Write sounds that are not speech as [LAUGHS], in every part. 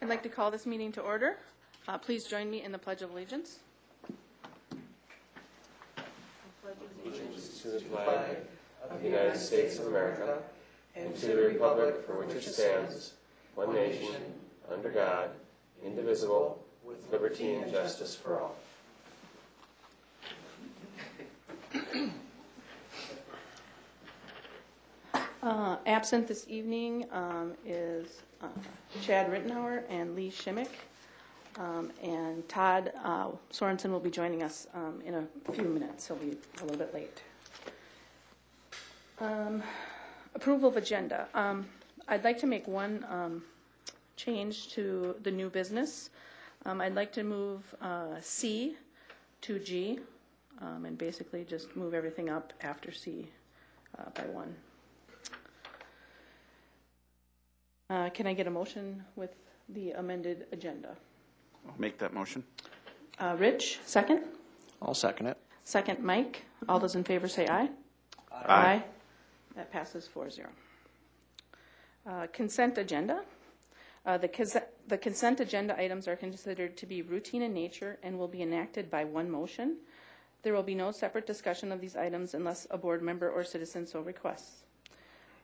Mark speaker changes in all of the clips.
Speaker 1: I'd like to call this meeting to order. Uh, Please join me in the Pledge of Allegiance.
Speaker 2: to the flag of the United States of America and to the republic for which it stands, one nation, under God, indivisible, with liberty and justice for all.
Speaker 1: Uh, Absent this evening um, is uh, Chad Rittenhour and Lee Schimick. Um, And Todd uh, Sorensen will be joining us um, in a few minutes. He'll be a little bit late. Um, Approval of agenda. Um, I'd like to make one um, change to the new business. Um, I'd like to move uh, C to G, um, and basically just move everything up after C uh, by one. Uh, Can I get a motion with the amended agenda?
Speaker 3: I'll make that motion.
Speaker 1: Uh, Rich, second?
Speaker 4: I'll second it.
Speaker 1: Second, Mike. All those in favor say aye. Aye. That passes 4-0. Uh, Consent agenda. Uh, The conse- the consent agenda items are considered to be routine in nature and will be enacted by one motion. There will be no separate discussion of these items unless a board member or citizen so requests,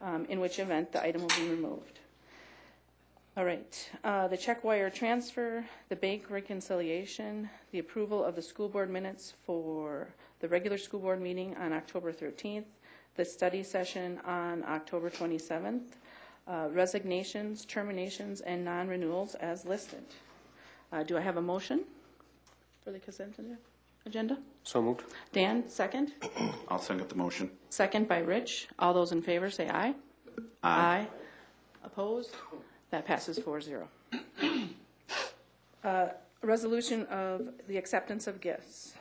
Speaker 1: um, in which event the item will be removed. All right, uh, the check wire transfer, the bank reconciliation, the approval of the school board minutes for the regular school board meeting on October 13th, the study session on October 27th, uh, resignations, terminations, and non-renewals as listed. Uh, Do I have a motion for the consent agenda?
Speaker 2: So moved.
Speaker 1: Dan, second? [CLEARS THROAT]
Speaker 3: I'll second the motion.
Speaker 1: Second by Rich. All those in favor say aye. Aye. Opposed? That passes 4-0. Uh, Resolution of the acceptance of gifts.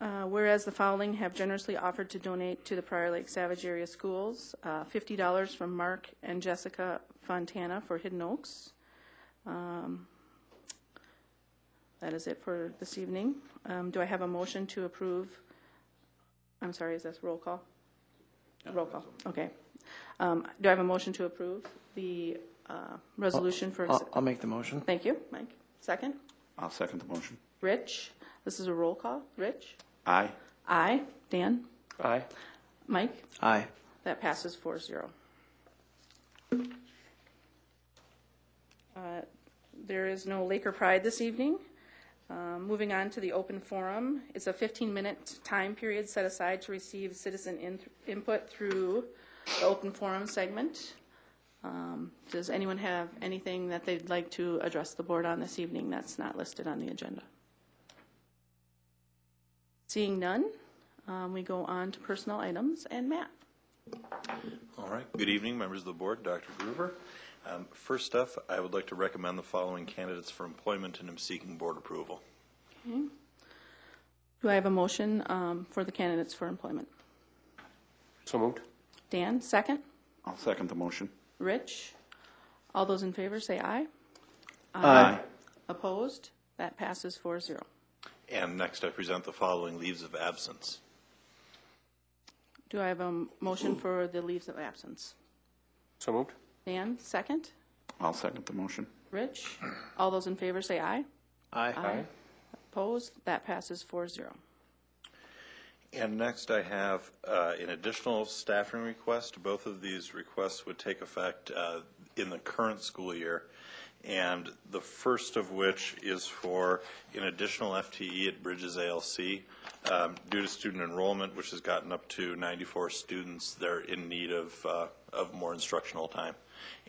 Speaker 1: Uh, Whereas the following have generously offered to donate to the Prior Lake Savage Area Schools, uh, $50 from Mark and Jessica Fontana for Hidden Oaks. Um, That is it for this evening. Um, Do I have a motion to approve? I'm sorry, is this roll call? Roll call, okay. Um, Do I have a motion to approve the uh, resolution for,
Speaker 4: I'll, I'll make the motion.
Speaker 1: thank you, Mike. Second?
Speaker 3: I'll second the motion.
Speaker 1: Rich? This is a roll call. Rich?
Speaker 3: Aye.
Speaker 1: Aye. Dan?
Speaker 2: Aye.
Speaker 1: Mike?
Speaker 4: Aye.
Speaker 1: That passes 4-0. Uh, There is no Laker Pride this evening. Um, Moving on to the open forum, it's a 15-minute time period set aside to receive citizen in- input through the open forum segment. Um, Does anyone have anything that they'd like to address the board on this evening that's not listed on the agenda? Seeing none, um, we go on to personnel items, and Matt.
Speaker 5: All right. Good evening, members of the board, Dr. Gruber. Um, First off, I would like to recommend the following candidates for employment and am seeking board approval.
Speaker 1: Do I have a motion um, for the candidates for employment?
Speaker 2: So moved.
Speaker 1: Dan, second.
Speaker 3: I'll second the motion.
Speaker 1: Rich? All those in favor say aye.
Speaker 3: Aye.
Speaker 1: Opposed? That passes 4-0.
Speaker 5: And next, I present the following leaves of absence.
Speaker 1: Do I have a motion for the leaves of absence?
Speaker 2: So moved.
Speaker 1: Dan, second.
Speaker 3: I'll second the motion.
Speaker 1: Rich? All those in favor say aye.
Speaker 4: Aye.
Speaker 1: Opposed? That passes 4-0.
Speaker 5: And next, I have uh, an additional staffing request. Both of these requests would take effect uh, in the current school year. And the first of which is for an additional FTE at Bridges ALC. Um, Due to student enrollment, which has gotten up to 94 students, they're in need of, uh, of more instructional time.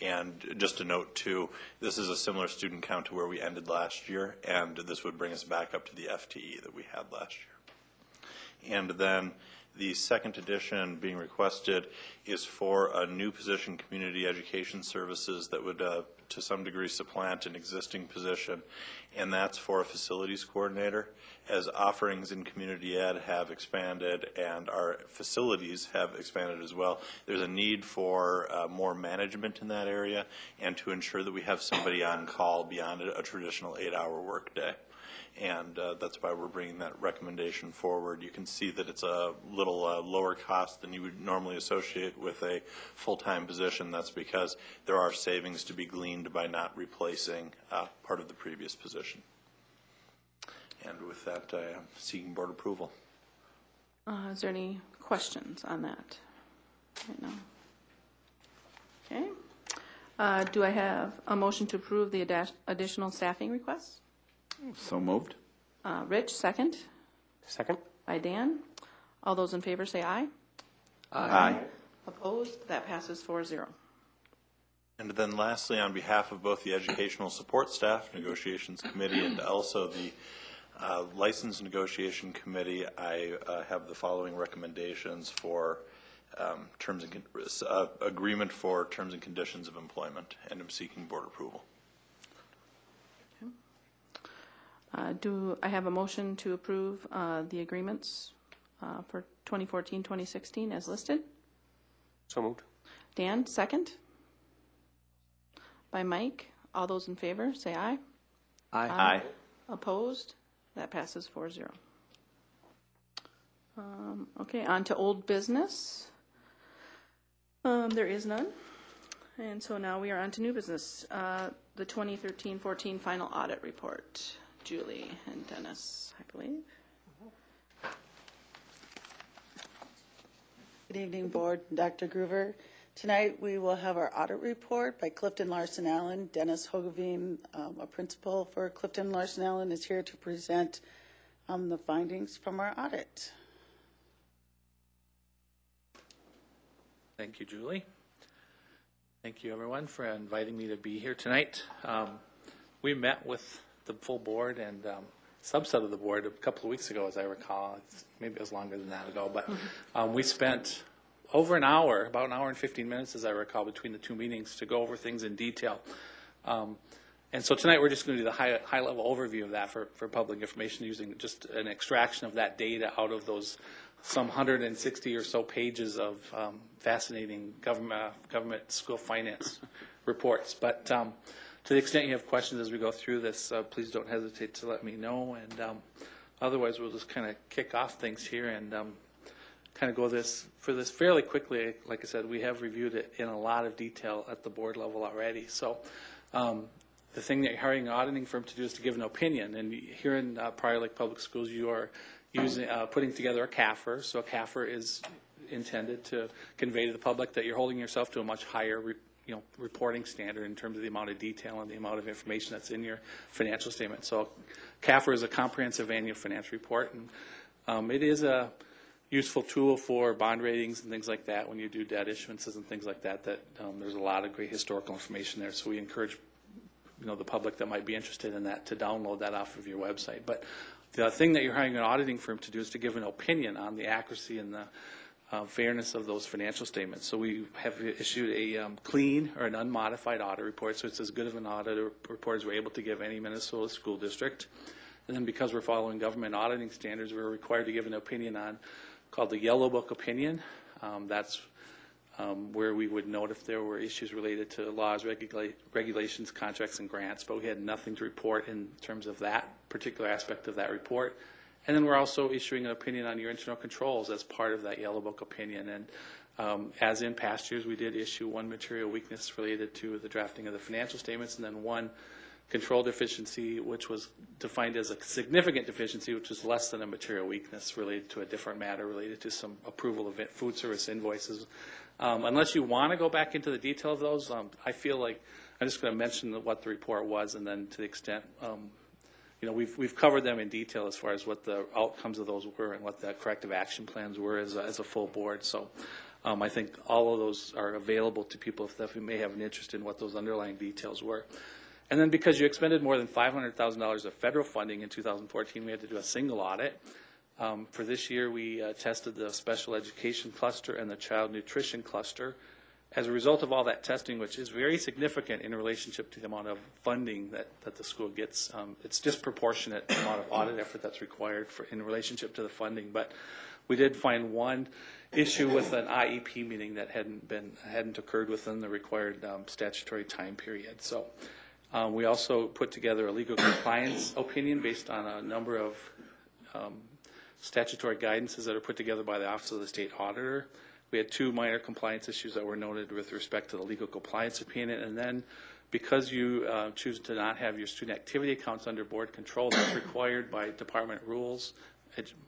Speaker 5: And just a note too, this is a similar student count to where we ended last year, and this would bring us back up to the FTE that we had last year. And then the second edition being requested is for a new position, Community Education Services, that would, uh, to some degree, supplant an existing position. and that's for a facilities coordinator. As offerings in community ed have expanded and our facilities have expanded as well, there's a need for uh, more management in that area and to ensure that we have somebody on call beyond a a traditional eight-hour workday. And uh, that's why we're bringing that recommendation forward. You can see that it's a little uh, lower cost than you would normally associate with a full-time position. That's because there are savings to be gleaned by not replacing uh, part of the previous position. And with that, I am seeking board approval.
Speaker 1: Uh, Is there any questions on that right now? Okay. Uh, Do I have a motion to approve the additional staffing requests?
Speaker 3: So moved?
Speaker 1: Uh, Rich, second,
Speaker 2: Second?
Speaker 1: by Dan. All those in favor say aye.
Speaker 3: Aye.
Speaker 1: Opposed? That passes 4-0.
Speaker 5: And then lastly, on behalf of both the Educational Support Staff Negotiations Committee and also the uh, License Negotiation Committee, I uh, have the following recommendations for um, terms and, con- uh, agreement for terms and conditions of employment, and am seeking board approval.
Speaker 1: Uh, Do I have a motion to approve uh, the agreements uh, for 2014, 2016 as listed?
Speaker 2: So moved.
Speaker 1: Dan, second. By Mike. All those in favor, say aye.
Speaker 3: Aye.
Speaker 1: Opposed? That passes 4-0. Um, Okay, on to old business. Um, There is none. And so now we are on to new business. Uh, The 2013-14 final audit report. Julie and Dennis, I believe.
Speaker 6: Good evening, Board. Dr. Gruber. Tonight, we will have our audit report by Clifton Larson Allen. Dennis Hoogeveen, um, a principal for Clifton Larson Allen, is here to present um, the findings from our audit.
Speaker 7: Thank you, Julie. Thank you, everyone, for inviting me to be here tonight. Um, We met with the full board and um, subset of the board a couple of weeks ago, as I recall. It's- Maybe it was longer than that ago, but um, we spent over an hour, about an hour and 15 minutes, as I recall, between the two meetings to go over things in detail. Um, And so tonight, we're just going to do the high, high-level overview of that for, for public information, using just an extraction of that data out of those some 160 or so pages of um, fascinating government, government school finance reports. But um, to the extent you have questions as we go through this, uh, please don't hesitate to let me know. And um, otherwise, we'll just kind of kick off things here and um, kind of go this for this fairly quickly. Like I said, we have reviewed it in a lot of detail at the board level already. So um, the thing that you're hiring an auditing firm to do is to give an opinion. And here in uh, Prior Lake Public Schools, you are using uh, putting together a CAFR. So a CAFR is intended to convey to the public that you're holding yourself to a much higher you know, reporting standard in terms of the amount of detail and the amount of information that's in your financial statement. So CAFR is a comprehensive annual financial report, and um, it is a useful tool for bond ratings and things like that when you do debt issuances and things like that, that um, there's a lot of great historical information there. So we encourage you know, the public that might be interested in that to download that off of your website. But the thing that you're hiring an auditing firm to do is to give an opinion on the accuracy and the uh, fairness of those financial statements. So we have issued a um, clean or an unmodified audit report, so it's as good of an audit report as we're able to give any Minnesota school district. And then because we're following government auditing standards, we're required to give an opinion on called the Yellow Book opinion. Um, that's um, where we would note if there were issues related to laws, regula- regulations, contracts, and grants, but we had nothing to report in terms of that particular aspect of that report. And then we're also issuing an opinion on your internal controls as part of that Yellow Book opinion. And um, as in past years, we did issue one material weakness related to the drafting of the financial statements, and then one control deficiency, which was defined as a significant deficiency, which was less than a material weakness related to a different matter related to some approval of food service invoices. Um, unless you want to go back into the detail of those, um, I feel like I'm just going to mention what the report was, and then to the extent, um, you know, we've we've covered them in detail as far as what the outcomes of those were and what the corrective action plans were as a, as a full board. So. Um, I think all of those are available to people if they may have an interest in what those underlying details were. And then because you expended more than $500,000 of federal funding in 2014, we had to do a single audit. Um, for this year, we uh, tested the special education cluster and the child nutrition cluster. As a result of all that testing, which is very significant in relationship to the amount of funding that, that the school gets, um, it's disproportionate amount of audit effort that's required for, in relationship to the funding. But we did find one issue with an IEP meeting that hadn't been, hadn't occurred within the required um, statutory time period. So um, we also put together a legal compliance opinion based on a number of um, statutory guidances that are put together by the Office of the State Auditor. We had two minor compliance issues that were noted with respect to the legal compliance opinion. And then because you uh, choose to not have your student activity accounts under board control, that's required by department rules,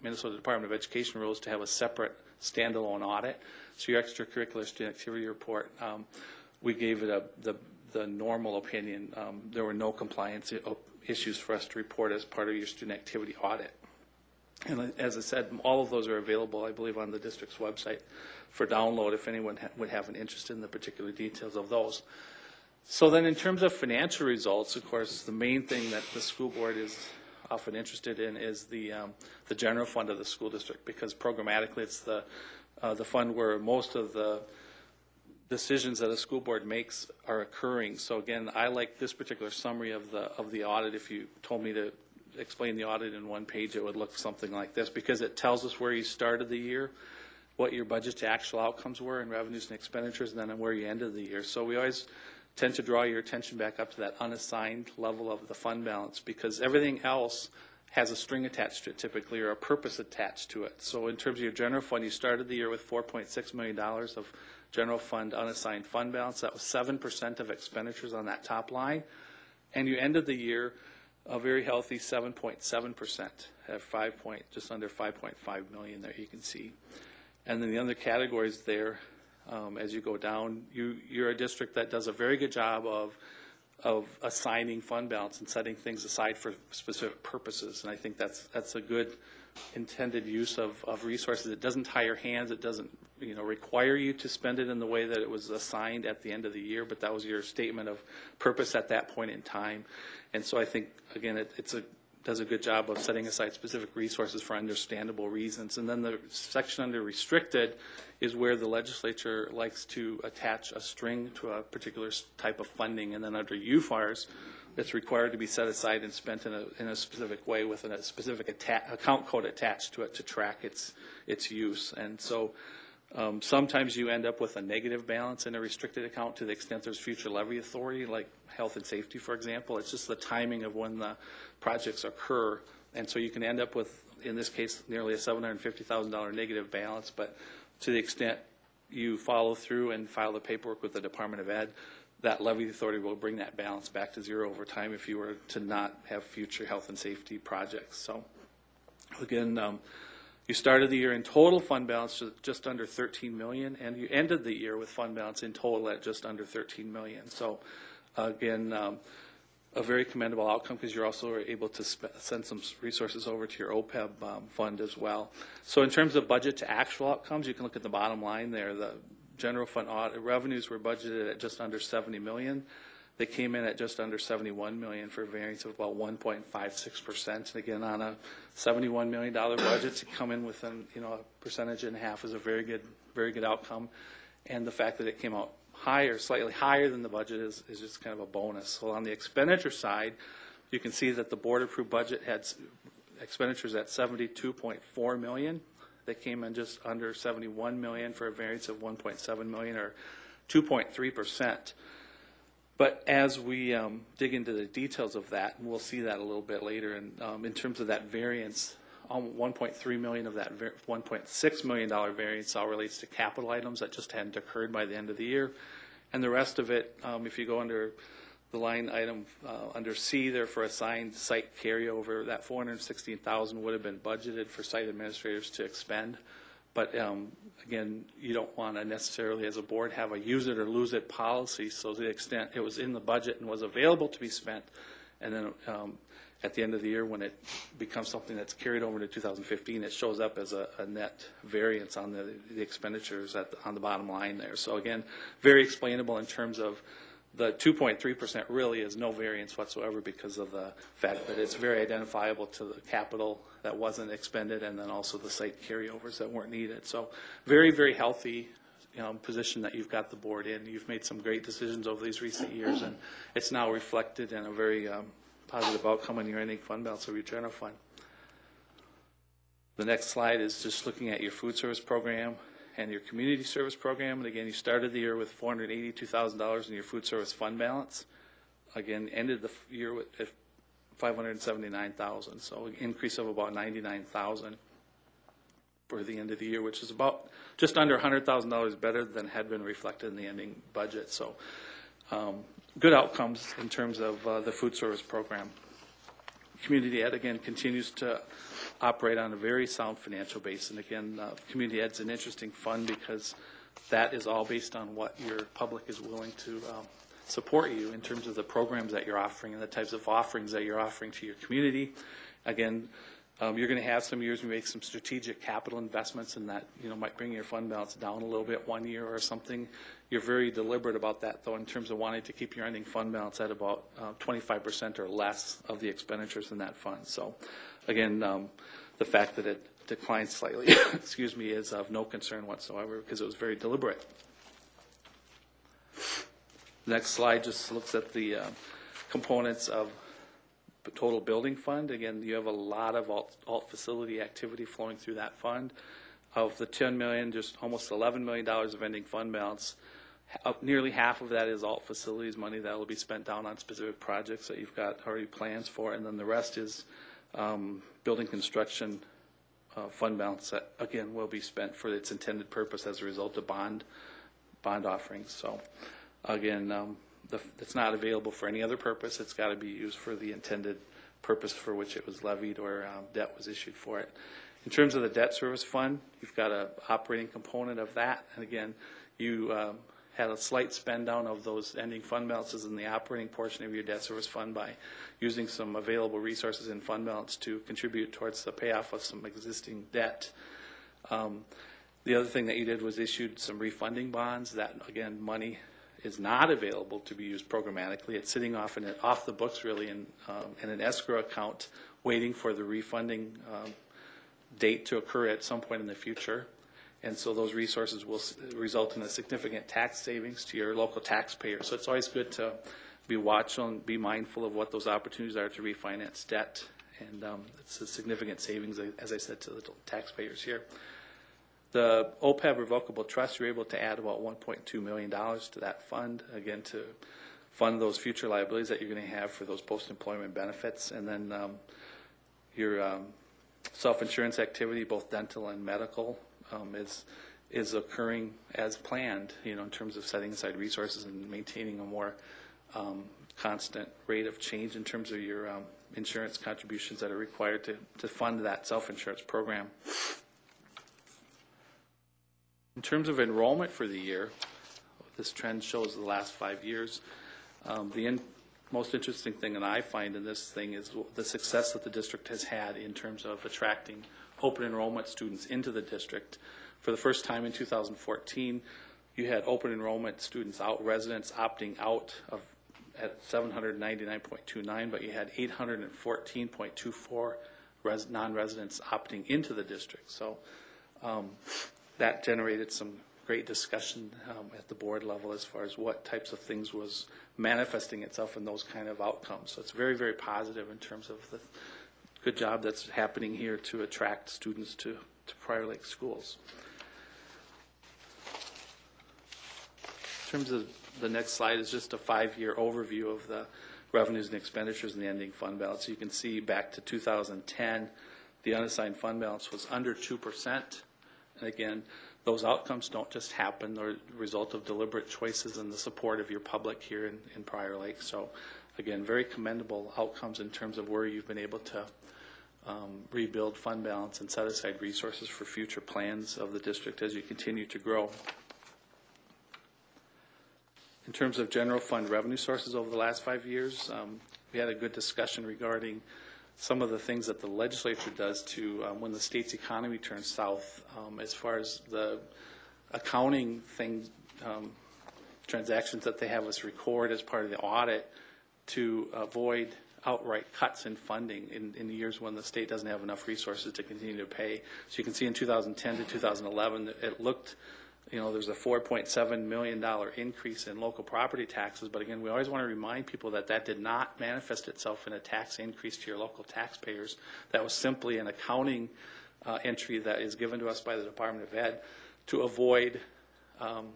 Speaker 7: Minnesota Department of Education rules, to have a separate standalone audit. So your extracurricular student activity report, um, we gave it a, the, the normal opinion. Um, There were no compliance issues for us to report as part of your student activity audit. And as I said, all of those are available, I believe, on the district's website for download if anyone ha- would have an interest in the particular details of those. So then in terms of financial results, of course, the main thing that the school board is often interested in is the, um, the general fund of the school district, because programmatically, it's the, uh, the fund where most of the decisions that a school board makes are occurring. So again, I like this particular summary of the, of the audit. If you told me to explain the audit in one page, it would look something like this, because it tells us where you started the year, what your budget to actual outcomes were in revenues and expenditures, and then where you ended the year. So we always tend to draw your attention back up to that unassigned level of the fund balance, because everything else has a string attached to it typically, or a purpose attached to it. So in terms of your general fund, you started the year with $4.6 million of general fund unassigned fund balance. That was 7% of expenditures on that top line. And you ended the year a very healthy 7.7% at 5 point, just under 5.5 million there, you can see. And then the other categories there, um, as you go down, you, you're a district that does a very good job of, of assigning fund balance and setting things aside for specific purposes. And I think that's, that's a good intended use of, of resources. It doesn't tie your hands, it doesn't, you know, require you to spend it in the way that it was assigned at the end of the year, but that was your statement of purpose at that point in time. And so I think, again, it, it's a, does a good job of setting aside specific resources for understandable reasons. And then the section under restricted is where the legislature likes to attach a string to a particular type of funding. And then under UFARs, it's required to be set aside and spent in a, in a specific way with a specific account code attached to it to track its, its use. And so um, sometimes you end up with a negative balance in a restricted account to the extent there's future levy authority, like health and safety, for example. It's just the timing of when the projects occur. And so you can end up with, in this case, nearly a $750,000 negative balance. But to the extent you follow through and file the paperwork with the Department of Ed, that levy authority will bring that balance back to zero over time if you were to not have future health and safety projects. So again, um, you started the year in total fund balance just under 13 million, and you ended the year with fund balance in total at just under 13 million. So again, um, a very commendable outcome because you're also able to send some resources over to your OPEB um, fund as well. So in terms of budget to actual outcomes, you can look at the bottom line there. The general fund audit revenues were budgeted at just under 70 million. They came in at just under 71 million for a variance of about 1.56%. And again, on a 71 million dollar budget, to come in within, you know, a percentage and a half is a very good, very good outcome. And the fact that it came out higher, slightly higher than the budget is, is just kind of a bonus. So on the expenditure side, you can see that the board-approved budget had expenditures at 72.4 million. They came in just under 71 million for a variance of 1.7 million, or 2.3 percent. But as we um, dig into the details of that, and we'll see that a little bit later, and um, in terms of that variance, um, 1.3 million of that 1.6 million dollar variance all relates to capital items that just hadn't occurred by the end of the year, and the rest of it, um, if you go under the line item uh, under C there for assigned site carryover, that 416,000 would have been budgeted for site administrators to expend. But um, again, you don't want to necessarily, as a board, have a use it or lose it policy. So to the extent it was in the budget and was available to be spent, and then um, at the end of the year, when it becomes something that's carried over to 2015, it shows up as a, a net variance on the, the expenditures at the, on the bottom line there. So again, very explainable in terms of the 2.3% really is no variance whatsoever because of the fact that it's very identifiable to the capital that wasn't expended and then also the site carryovers that weren't needed. So very, very healthy you know, position that you've got the board in. You've made some great decisions over these recent years, and it's now reflected in a very um, positive outcome in your ending fund balance of your general fund. The next slide is just looking at your food service program and your community service program. And again, you started the year with $482,000 in your food service fund balance. Again, ended the year with at 579,000, so an increase of about 99,000 for the end of the year, which is about just under $100,000 better than had been reflected in the ending budget. So um, good outcomes in terms of uh, the food service program. Community Ed, again, continues to operate on a very sound financial base. And again, uh, Community Ed's an interesting fund because that is all based on what your public is willing to um, support you in terms of the programs that you're offering and the types of offerings that you're offering to your community. Again, um, you're going to have some years we make some strategic capital investments and that, you know, might bring your fund balance down a little bit one year or something. You're very deliberate about that, though, in terms of wanting to keep your ending fund balance at about uh, 25% or less of the expenditures in that fund. So, again, um, the fact that it declined slightly, [LAUGHS] excuse me, is of no concern whatsoever because it was very deliberate. Next slide just looks at the uh, components of the total building fund. Again, you have a lot of alt, alt facility activity flowing through that fund. Of the 10 million, just almost 11 million dollars of ending fund balance. Uh, Nearly half of that is alt facilities money that will be spent down on specific projects that you've got already plans for, and then the rest is um, building construction uh, fund balance that, again, will be spent for its intended purpose as a result of bond, bond offerings. So, again, um, the, it's not available for any other purpose. It's got to be used for the intended purpose for which it was levied or um, debt was issued for it. In terms of the debt service fund, you've got a operating component of that. And again, you um, had a slight spend down of those ending fund balances in the operating portion of your debt service fund by using some available resources in fund balance to contribute towards the payoff of some existing debt. Um, the other thing that you did was issued some refunding bonds. That, again, money is not available to be used programmatically. It's sitting off in, off the books really in, um, in an escrow account, waiting for the refunding um, date to occur at some point in the future. And so those resources will result in a significant tax savings to your local taxpayers. So it's always good to be watchful and be mindful of what those opportunities are to refinance debt. And um, it's a significant savings, as I said, to the taxpayers here. The OPEB revocable trust, you're able to add about $1.2 million to that fund, again, to fund those future liabilities that you're going to have for those post-employment benefits. And then um, your um, self-insurance activity, both dental and medical, um, is is occurring as planned, you know, in terms of setting aside resources and maintaining a more um, constant rate of change in terms of your um, insurance contributions that are required to, to fund that self-insurance program. In terms of enrollment for the year, this trend shows the last five years. Um, The in- most interesting thing that I find in this thing is the success that the district has had in terms of attracting open enrollment students into the district. For the first time in 2014, you had open enrollment students out, residents opting out of, at 799.29, but you had 814.24 res, non-residents opting into the district. So um, that generated some great discussion um, at the board level as far as what types of things was manifesting itself in those kind of outcomes. So it's very, very positive in terms of the good job that's happening here to attract students to, to Prior Lake schools. In terms of the next slide is just a five-year overview of the revenues and expenditures in the ending fund balance. So You can see back to 2010, the unassigned fund balance was under 2%. And again, those outcomes don't just happen. They're the result of deliberate choices and the support of your public here in, in Prior Lake. So again, very commendable outcomes in terms of where you've been able to um, rebuild fund balance and set aside resources for future plans of the district as you continue to grow. In terms of general fund revenue sources over the last five years, um, we had a good discussion regarding some of the things that the legislature does to, um, when the state's economy turns south, um, as far as the accounting things, um, transactions that they have us record as part of the audit to avoid outright cuts in funding in, in the years when the state doesn't have enough resources to continue to pay. So you can see in 2010 to 2011, it looked you know, there's a $4.7 million increase in local property taxes, but again, we always want to remind people that that did not manifest itself in a tax increase to your local taxpayers. That was simply an accounting uh, entry that is given to us by the Department of Ed to avoid um,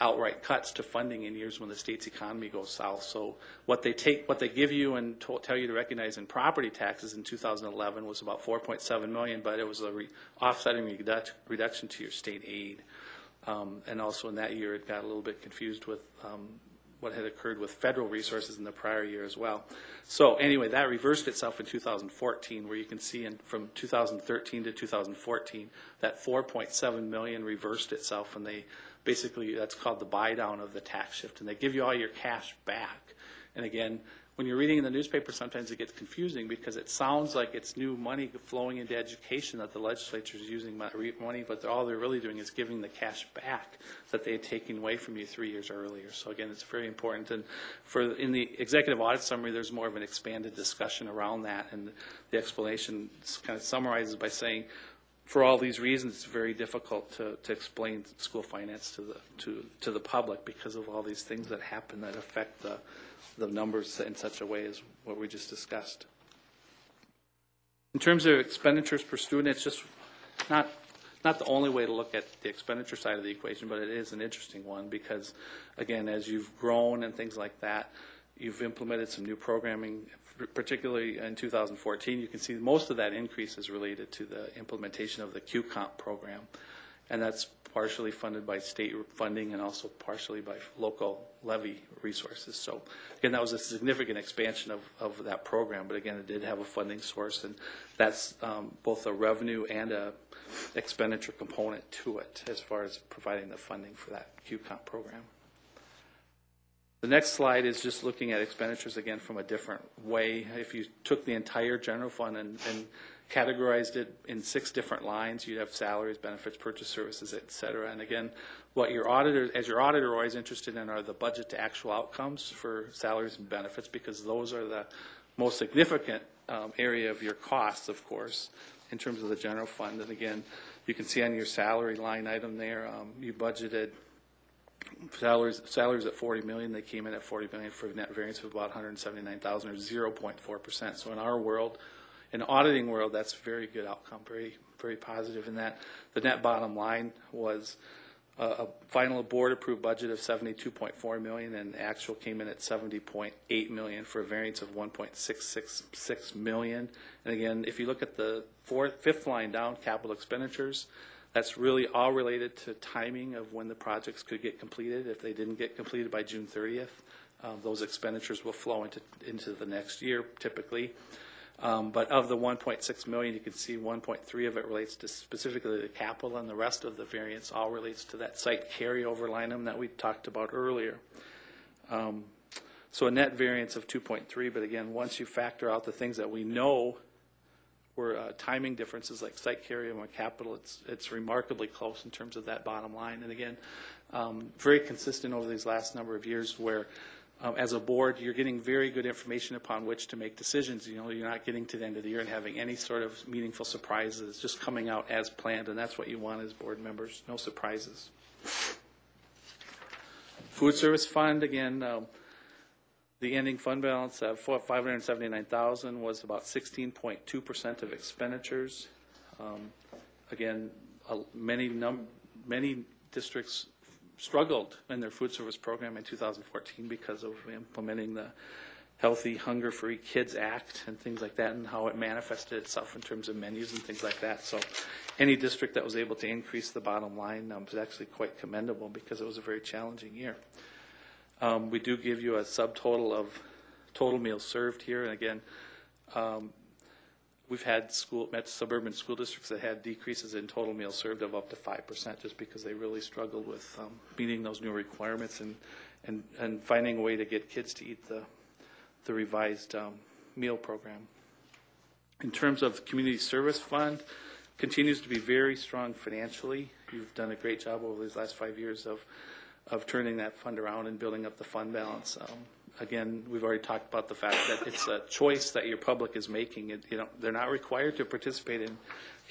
Speaker 7: outright cuts to funding in years when the state's economy goes south. So what they take, what they give you and to- tell you to recognize in property taxes in 2011 was about 4.7 million, but it was a re- offsetting reduc- reduction to your state aid. Um, And also in that year, it got a little bit confused with um, what had occurred with federal resources in the prior year as well. So anyway, that reversed itself in 2014, where you can see in, from 2013 to 2014, that 4.7 million reversed itself, and they, basically, that's called the buy down of the tax shift, and they give you all your cash back. And again, when you're reading in the newspaper, sometimes it gets confusing because it sounds like it's new money flowing into education that the legislature is using money, but all they're really doing is giving the cash back that they had taken away from you three years earlier. So again, it's very important. And for in the executive audit summary, there's more of an expanded discussion around that, and the explanation kind of summarizes by saying, for all these reasons, it's very difficult to, to explain school finance to the to to the public because of all these things that happen that affect the the numbers in such a way as what we just discussed. In terms of expenditures per student, it's just not not the only way to look at the expenditure side of the equation, but it is an interesting one because, again, as you've grown and things like that, you've implemented some new programming, particularly in 2014. You can see most of that increase is related to the implementation of the QComp program, and that's partially funded by state funding and also partially by local levy resources. So again, that was a significant expansion of, of that program, but again, it did have a funding source, and that's um, both a revenue and a expenditure component to it as far as providing the funding for that QComp program. The next slide is just looking at expenditures again from a different way. If you took the entire general fund and, and categorized it in six different lines, you'd have salaries, benefits, purchase services, et cetera. And again, what your auditor, as your auditor, always interested in are the budget to actual outcomes for salaries and benefits because those are the most significant um, area of your costs, of course, in terms of the general fund. And again, you can see on your salary line item there, um, you budgeted salaries, salaries at 40 million, they came in at 40 million for a net variance of about 179,000 or 0.4%. So in our world, in auditing world, that's a very good outcome, very, very positive in that. The net bottom line was a, a final board-approved budget of 72.4 million, and actual came in at 70.8 million for a variance of 1.666 million. And again, if you look at the fourth, fifth line down, capital expenditures, that's really all related to timing of when the projects could get completed. If they didn't get completed by June 30th, um, those expenditures will flow into, into the next year typically. Um, But of the 1.6 million, you can see 1.3 of it relates to specifically the capital, and the rest of the variance all relates to that site carryover line item that we talked about earlier. Um, So a net variance of 2.3, but again, once you factor out the things that we know were uh, timing differences like site carryover and capital, it's, it's remarkably close in terms of that bottom line. And again, um, very consistent over these last number of years where um, as a board, you're getting very good information upon which to make decisions. You know, you're not getting to the end of the year and having any sort of meaningful surprises. Just coming out as planned, and that's what you want as board members, no surprises. Food service fund, again, um, the ending fund balance of four- 579,000 was about 16.2% of expenditures. Um, Again, many num, many districts struggled in their food service program in 2014 because of implementing the Healthy Hunger Free Kids Act and things like that, and how it manifested itself in terms of menus and things like that. So any district that was able to increase the bottom line um, was actually quite commendable because it was a very challenging year. Um, We do give you a subtotal of total meals served here, and again, um, we've had school, met suburban school districts that had decreases in total meals served of up to five percent, just because they really struggled with um, meeting those new requirements and, and, and finding a way to get kids to eat the, the revised um, meal program. In terms of the community service fund, continues to be very strong financially. You've done a great job over these last five years of, of turning that fund around and building up the fund balance. Um, Again, we've already talked about the fact that it's a choice that your public is making. It- You know, they're not required to participate in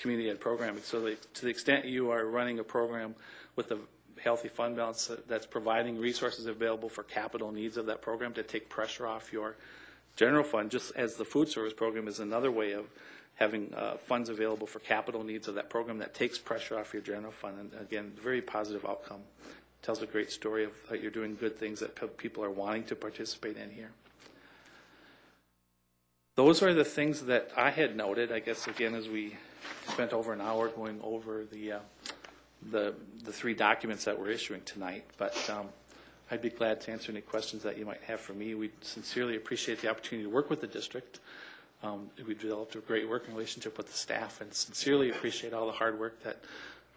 Speaker 7: community ed programming. So they- to the extent you are running a program with a healthy fund balance that's providing resources available for capital needs of that program to take pressure off your general fund, just as the food service program is another way of having uh, funds available for capital needs of that program that takes pressure off your general fund. And again, very positive outcome. Tells a great story of that you're doing good things that pe- people are wanting to participate in here. Those are the things that I had noted, I guess, again, as we spent over an hour going over the, uh, the, the three documents that we're issuing tonight. But um, I'd be glad to answer any questions that you might have for me. We sincerely appreciate the opportunity to work with the district. Um, We've developed a great working relationship with the staff and sincerely appreciate all the hard work that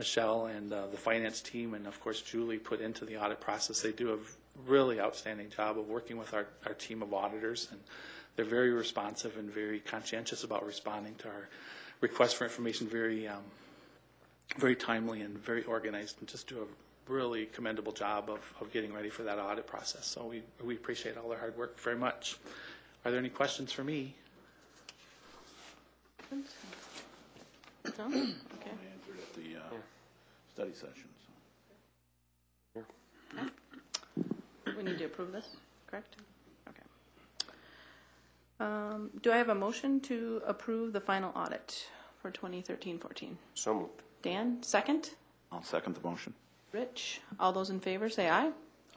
Speaker 7: Michelle and uh, the finance team and, of course, Julie put into the audit process. They do a really outstanding job of working with our, our team of auditors, and they're very responsive and very conscientious about responding to our requests for information, very, um, very timely and very organized, and just do a really commendable job of, of getting ready for that audit process. So we, we appreciate all their hard work very much. Are there any questions for me?
Speaker 1: No? Okay.
Speaker 3: Answered at the uh, study sessions.
Speaker 1: We need to approve this, correct? Okay. Um, Do I have a motion to approve the final audit for 2013-14?
Speaker 2: So moved.
Speaker 1: Dan, second?
Speaker 3: I'll second the motion.
Speaker 1: Rich? All those in favor, say aye.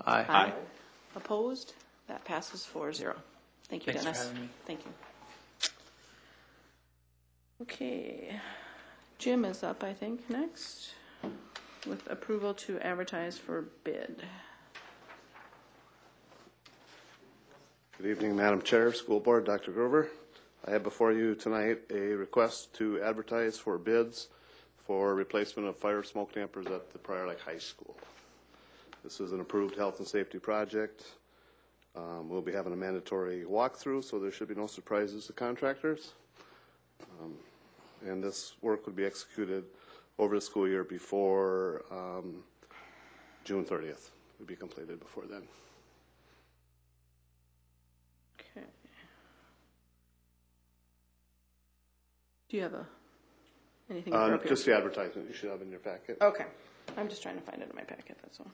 Speaker 4: Aye.
Speaker 3: Aye.
Speaker 1: Opposed? That passes 4-0. Thank you,
Speaker 7: Thanks for
Speaker 1: Dennis.
Speaker 7: having me.
Speaker 1: Thank you. Okay, Jim is up, I think, next, with approval to advertise for bid.
Speaker 8: Good evening, Madam Chair, School Board, Dr. Gruber. I have before you tonight a request to advertise for bids for replacement of fire smoke dampers at the Prior Lake High School. This is an approved health and safety project. Um, We'll be having a mandatory walkthrough, so there should be no surprises to contractors. Um, And this work would be executed over the school year before um, June 30th. Would be completed before then.
Speaker 1: Okay. Do you have a, anything
Speaker 8: Uh,
Speaker 1: appropriate?
Speaker 8: Just the advertisement you should have in your packet.
Speaker 1: Okay, I'm just trying to find it in my packet, that's all.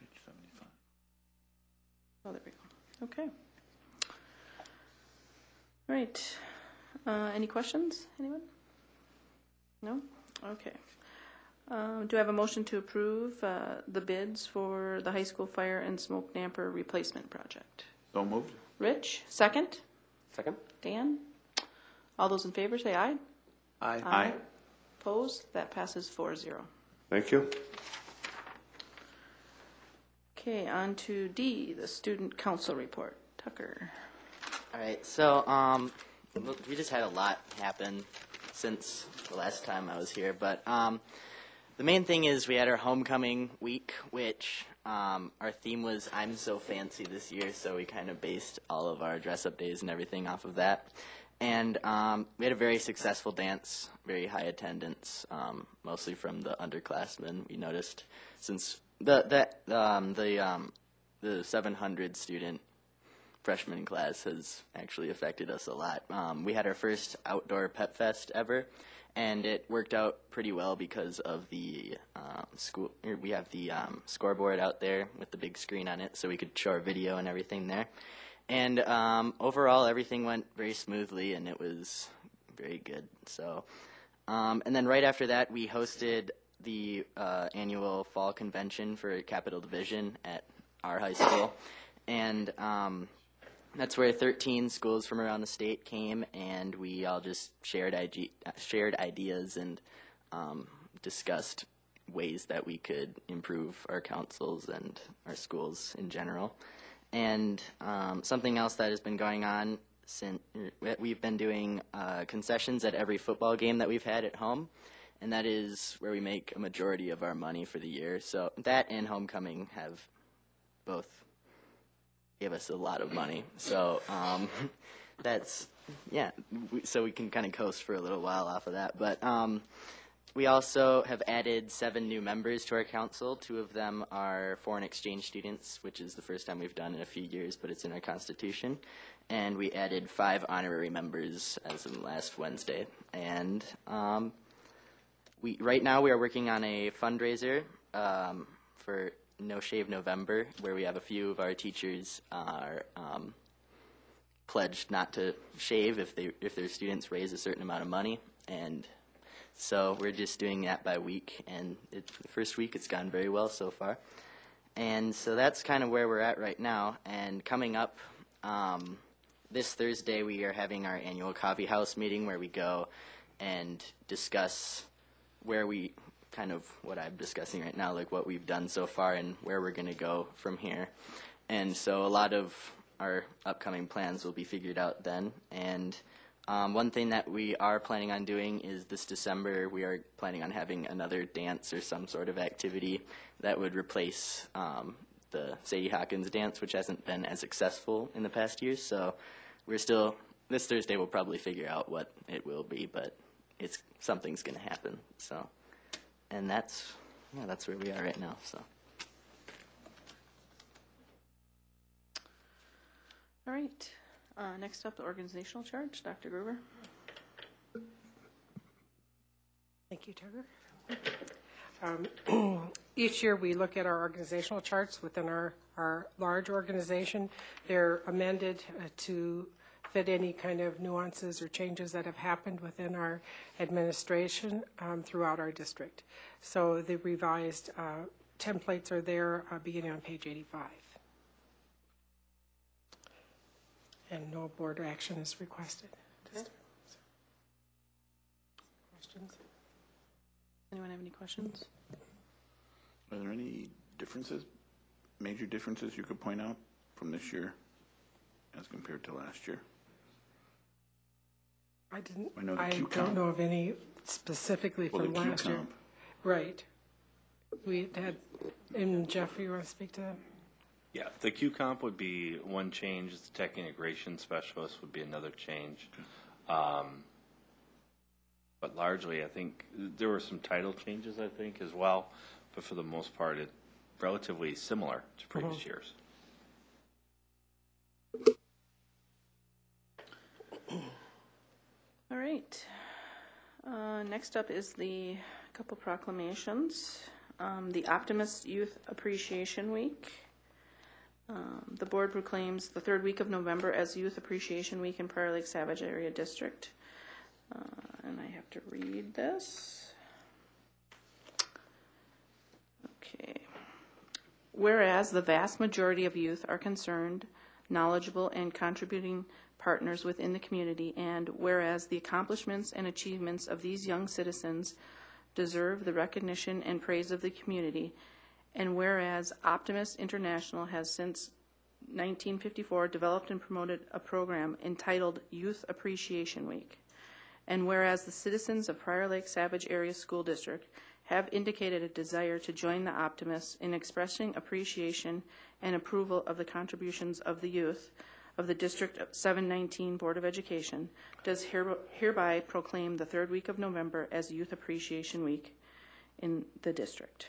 Speaker 3: Page 75.
Speaker 1: Oh, there we go. Okay. All right. Uh, Any questions, anyone? No? Okay. Um, Do I have a motion to approve uh, the bids for the high school fire and smoke damper replacement project?
Speaker 3: So moved?
Speaker 1: Rich, second?
Speaker 2: Second?
Speaker 1: Dan? All those in favor, say aye.
Speaker 4: Aye.
Speaker 3: Aye.
Speaker 1: Opposed? That passes 4-0.
Speaker 8: Thank you.
Speaker 1: Okay, on to D, the student council report. Tucker.
Speaker 9: All right, so um, look, we just had a lot happen since the last time I was here, but um, the main thing is we had our homecoming week, which um, our theme was "I'm so fancy" this year, so we kind of based all of our dress-up days and everything off of that. And um, we had a very successful dance, very high attendance, um, mostly from the underclassmen. We noticed since the the um, the um, the 700 student freshman class has actually affected us a lot. Um, we had our first outdoor pep fest ever, and it worked out pretty well because of the um, school. er, We have the um, scoreboard out there with the big screen on it, so we could show our video and everything there. And um, overall, everything went very smoothly, and it was very good. So, um, and then right after that, we hosted the uh, annual fall convention for Capital Division at our high school, and um, that's where 13 schools from around the state came, and we all just shared IG, shared ideas and um, discussed ways that we could improve our councils and our schools in general. And um, something else that has been going on since we've been doing uh, concessions at every football game that we've had at home, and that is where we make a majority of our money for the year. So that and homecoming have both gave us a lot of money. So um, [LAUGHS] that's yeah. We, so we can kind of coast for a little while off of that. But um, we also have added seven new members to our council. Two of them are foreign exchange students, which is the first time we've done in a few years, but it's in our constitution. And we added five honorary members as of last Wednesday. And um, we right now we are working on a fundraiser um, for No Shave November, where we have a few of our teachers are um, pledged not to shave if they if their students raise a certain amount of money, and so we're just doing that by week. And it, the first week it's gone very well so far, and so that's kind of where we're at right now. And coming up. Um, this Thursday, we are having our annual coffee house meeting where we go and discuss where we kind of what I'm discussing right now, like what we've done so far and where we're going to go from here. And so a lot of our upcoming plans will be figured out then. And um, one thing that we are planning on doing is this December, we are planning on having another dance or some sort of activity that would replace um, the Sadie Hawkins dance, which hasn't been as successful in the past years. So we're still, this Thursday we'll probably figure out what it will be, but it's, something's going to happen. So, and that's, yeah, that's where we are right now. So.
Speaker 1: All right. Uh, Next up, the organizational charge, Dr. Gruber.
Speaker 10: Thank you, Tucker. Um, [CLEARS THROAT] Each year, we look at our organizational charts within our, our large organization. They're amended uh, to fit any kind of nuances or changes that have happened within our administration um, throughout our district. So the revised uh, templates are there, uh, beginning on page 85. And no board action is requested. Just- Questions?
Speaker 1: Anyone have any questions?
Speaker 3: Are there any differences, major differences you could point out from this year as compared to last year?
Speaker 10: I didn't,
Speaker 3: I know the
Speaker 10: I
Speaker 3: Q
Speaker 10: don't
Speaker 3: comp.
Speaker 10: know of any specifically
Speaker 3: Well,
Speaker 10: from
Speaker 3: the Q
Speaker 10: last year.
Speaker 3: comp.
Speaker 10: Right. We had, and Jeff, you want to speak to that?
Speaker 5: Yeah, the Q comp would be one change, the tech integration specialist would be another change. Um, But largely, I think, there were some title changes, I think, as well, but for the most part, it relatively similar to previous years.
Speaker 1: Right. Uh, Next up is the couple proclamations. Um, The Optimist Youth Appreciation Week. Um, The board proclaims the third week of November as Youth Appreciation Week in Prior Lake Savage Area District. Uh, And I have to read this. Okay. Whereas the vast majority of youth are concerned, knowledgeable, and contributing partners within the community, and whereas the accomplishments and achievements of these young citizens deserve the recognition and praise of the community, and whereas Optimist International has since 1954 developed and promoted a program entitled Youth Appreciation Week, and whereas the citizens of Prior Lake Savage Area School District have indicated a desire to join the Optimists in expressing appreciation and approval of the contributions of the youth of the District 719 Board of Education, does hereby proclaim the third week of November as Youth Appreciation Week in the district.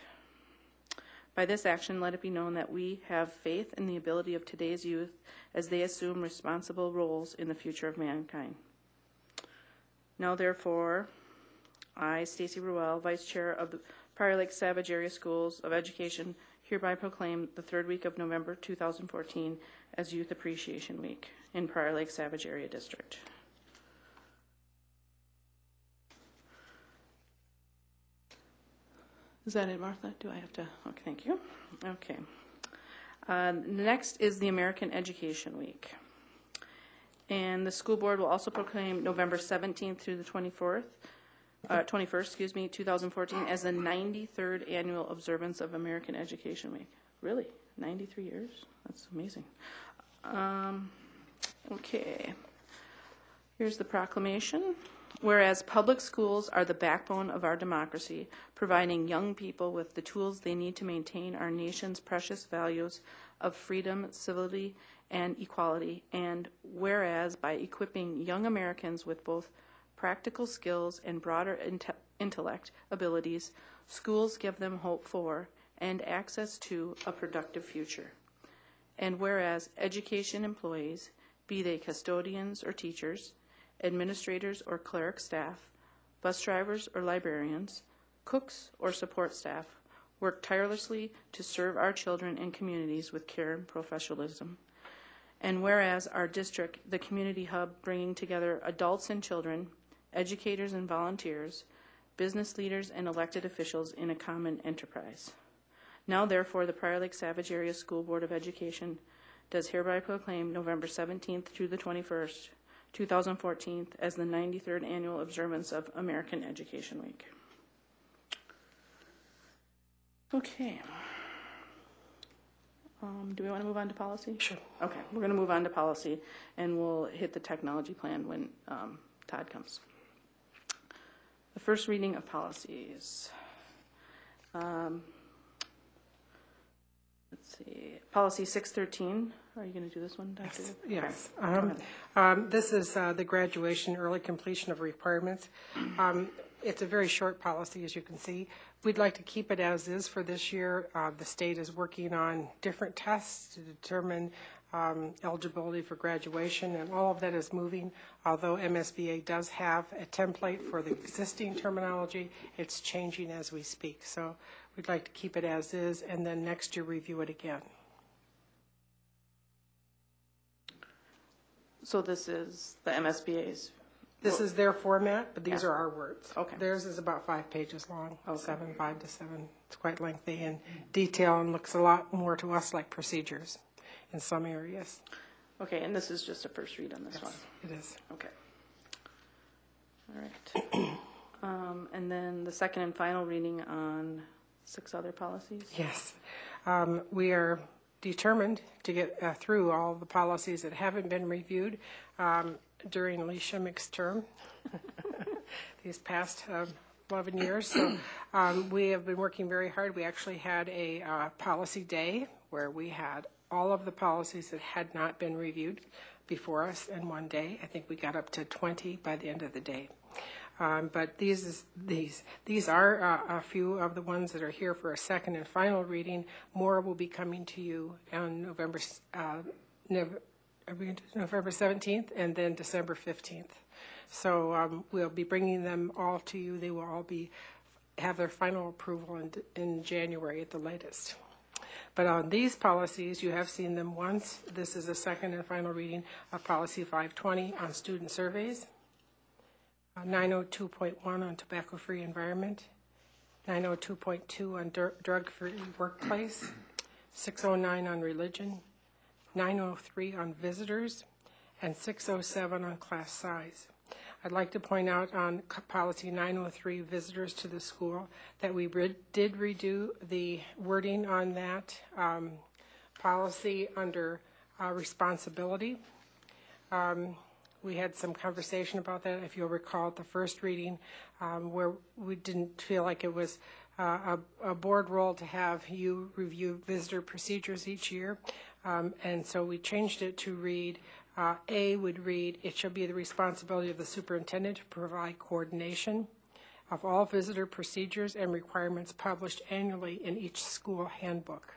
Speaker 1: By this action, let it be known that we have faith in the ability of today's youth as they assume responsible roles in the future of mankind. Now therefore, I, Stacy Ruel, Vice Chair of the Prior Lake Savage Area Schools of Education, hereby proclaim the third week of November 2014 as Youth Appreciation Week in Prior Lake Savage Area District. Is that it, Martha? Do I have to? Okay, thank you. Okay. Uh, Next is the American Education Week. And the school board will also proclaim November 17th through the 24th, uh, 21st, excuse me, 2014, as the 93rd annual observance of American Education Week. Really? 93 years? That's amazing. Um, Okay. Here's the proclamation. Whereas public schools are the backbone of our democracy, providing young people with the tools they need to maintain our nation's precious values of freedom, civility, and equality. And whereas by equipping young Americans with both practical skills and broader inte- intellect abilities, schools give them hope for and access to a productive future. And whereas education employees, be they custodians or teachers, administrators or cleric staff, bus drivers or librarians, cooks, or support staff work tirelessly to serve our children and communities with care and professionalism. And whereas our district, the community hub bringing together adults and children, educators and volunteers, business leaders and elected officials in a common enterprise. Now therefore, the Prior Lake Savage Area School Board of Education does hereby proclaim November 17th through the 21st, 2014 as the 93rd annual observance of American Education Week. Okay. Um, do we want to move on to policy?
Speaker 10: Sure.
Speaker 1: Okay, we're going to move on to policy, and we'll hit the technology plan when um, Todd comes. The first reading of policies. Um, Let's see, policy 613, are you going to do this one, Dr.?
Speaker 10: Yes.
Speaker 1: Okay,
Speaker 10: Um, um, This is uh, the graduation, early completion of requirements. Um, It's a very short policy, as you can see. We'd like to keep it as is for this year. Uh, The state is working on different tests to determine um, eligibility for graduation, and all of that is moving. Although MSBA does have a template for the existing terminology, it's changing as we speak. So we'd like to keep it as is, and then next year review it again.
Speaker 1: So this is the MSBA's,
Speaker 10: This is their format, but these
Speaker 1: Yeah.
Speaker 10: are our words.
Speaker 1: Okay.
Speaker 10: Theirs is about five pages long, seven, five to seven. It's quite lengthy in detail and looks a lot more to us like procedures in some areas.
Speaker 1: okay, and this is just a first read on this one?
Speaker 10: It is.
Speaker 1: Okay. All right. [CLEARS THROAT] Um, And then the second and final reading on six other policies?
Speaker 10: Yes. Um, We are determined to get uh, through all the policies that haven't been reviewed um, during Lee Shimmick's term [LAUGHS] these past um, 11 years. So um, we have been working very hard. We actually had a uh, policy day where we had all of the policies that had not been reviewed before us in one day. I think we got up to 20 by the end of the day. Um, But these, is- these, these are uh, a few of the ones that are here for a second and final reading. More will be coming to you on November, uh, November 17th and then December 15th. So um, we'll be bringing them all to you. They will all be, have their final approval in, in January at the latest. But on these policies, you have seen them once. This is a second and final reading of Policy 520 on student surveys, uh, 902.1 on tobacco-free environment, 902.2 on drug-free workplace, 609 on religion, 903 on visitors, and 607 on class size. I'd like to point out on policy 903, visitors to the school, that we did redo the wording on that um, policy under uh, responsibility. Um, We had some conversation about that, if you'll recall, at the first reading, um, where we didn't feel like it was uh, a, a board role to have you review visitor procedures each year. Um, And so we changed it to read, uh, A would read, "It shall be the responsibility of the superintendent to provide coordination of all visitor procedures and requirements published annually in each school handbook."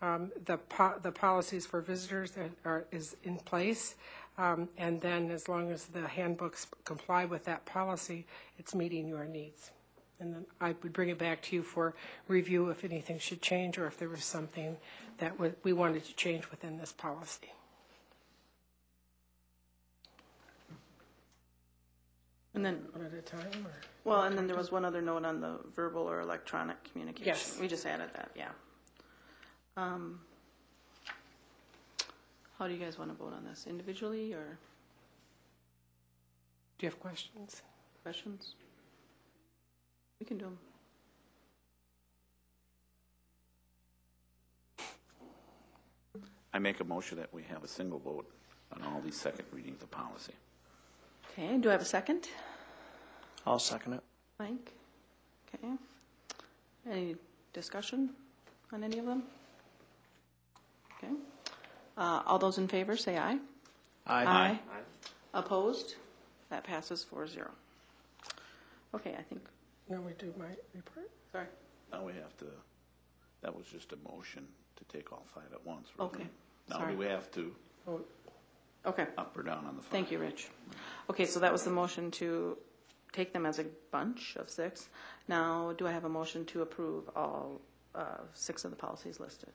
Speaker 10: Um, The, po- the policies for visitors are- is in place, um, and then as long as the handbooks comply with that policy, it's meeting your needs. And then I would bring it back to you for review if anything should change, or if there was something that we wanted to change within this policy.
Speaker 1: And then,
Speaker 10: One at a time, or?
Speaker 1: well, and then there was one other note on the verbal or electronic communication.
Speaker 10: Yes.
Speaker 1: We just added that, yeah. Um, How do you guys want to vote on this, individually or
Speaker 10: Do you have questions?
Speaker 1: questions? We can do them.
Speaker 3: I make a motion that we have a single vote on all these second readings of policy.
Speaker 1: Okay, do I have a second?
Speaker 4: I'll second it.
Speaker 1: Mike? Okay. Any discussion on any of them? Okay. Uh, All those in favor, say aye. Aye. Opposed? That passes four zero. Okay, I think,
Speaker 10: Now we do my report?
Speaker 1: sorry.
Speaker 3: Now we have to, that was just a motion to take all five at once. wasn't
Speaker 1: Okay,
Speaker 3: it? Now
Speaker 1: sorry.
Speaker 3: do we have to
Speaker 10: Vote.
Speaker 1: Okay,
Speaker 3: up or down on the five?
Speaker 1: thank you, Rich. Okay, so that was the motion to take them as a bunch of six. Now, do I have a motion to approve all uh, six of the policies listed?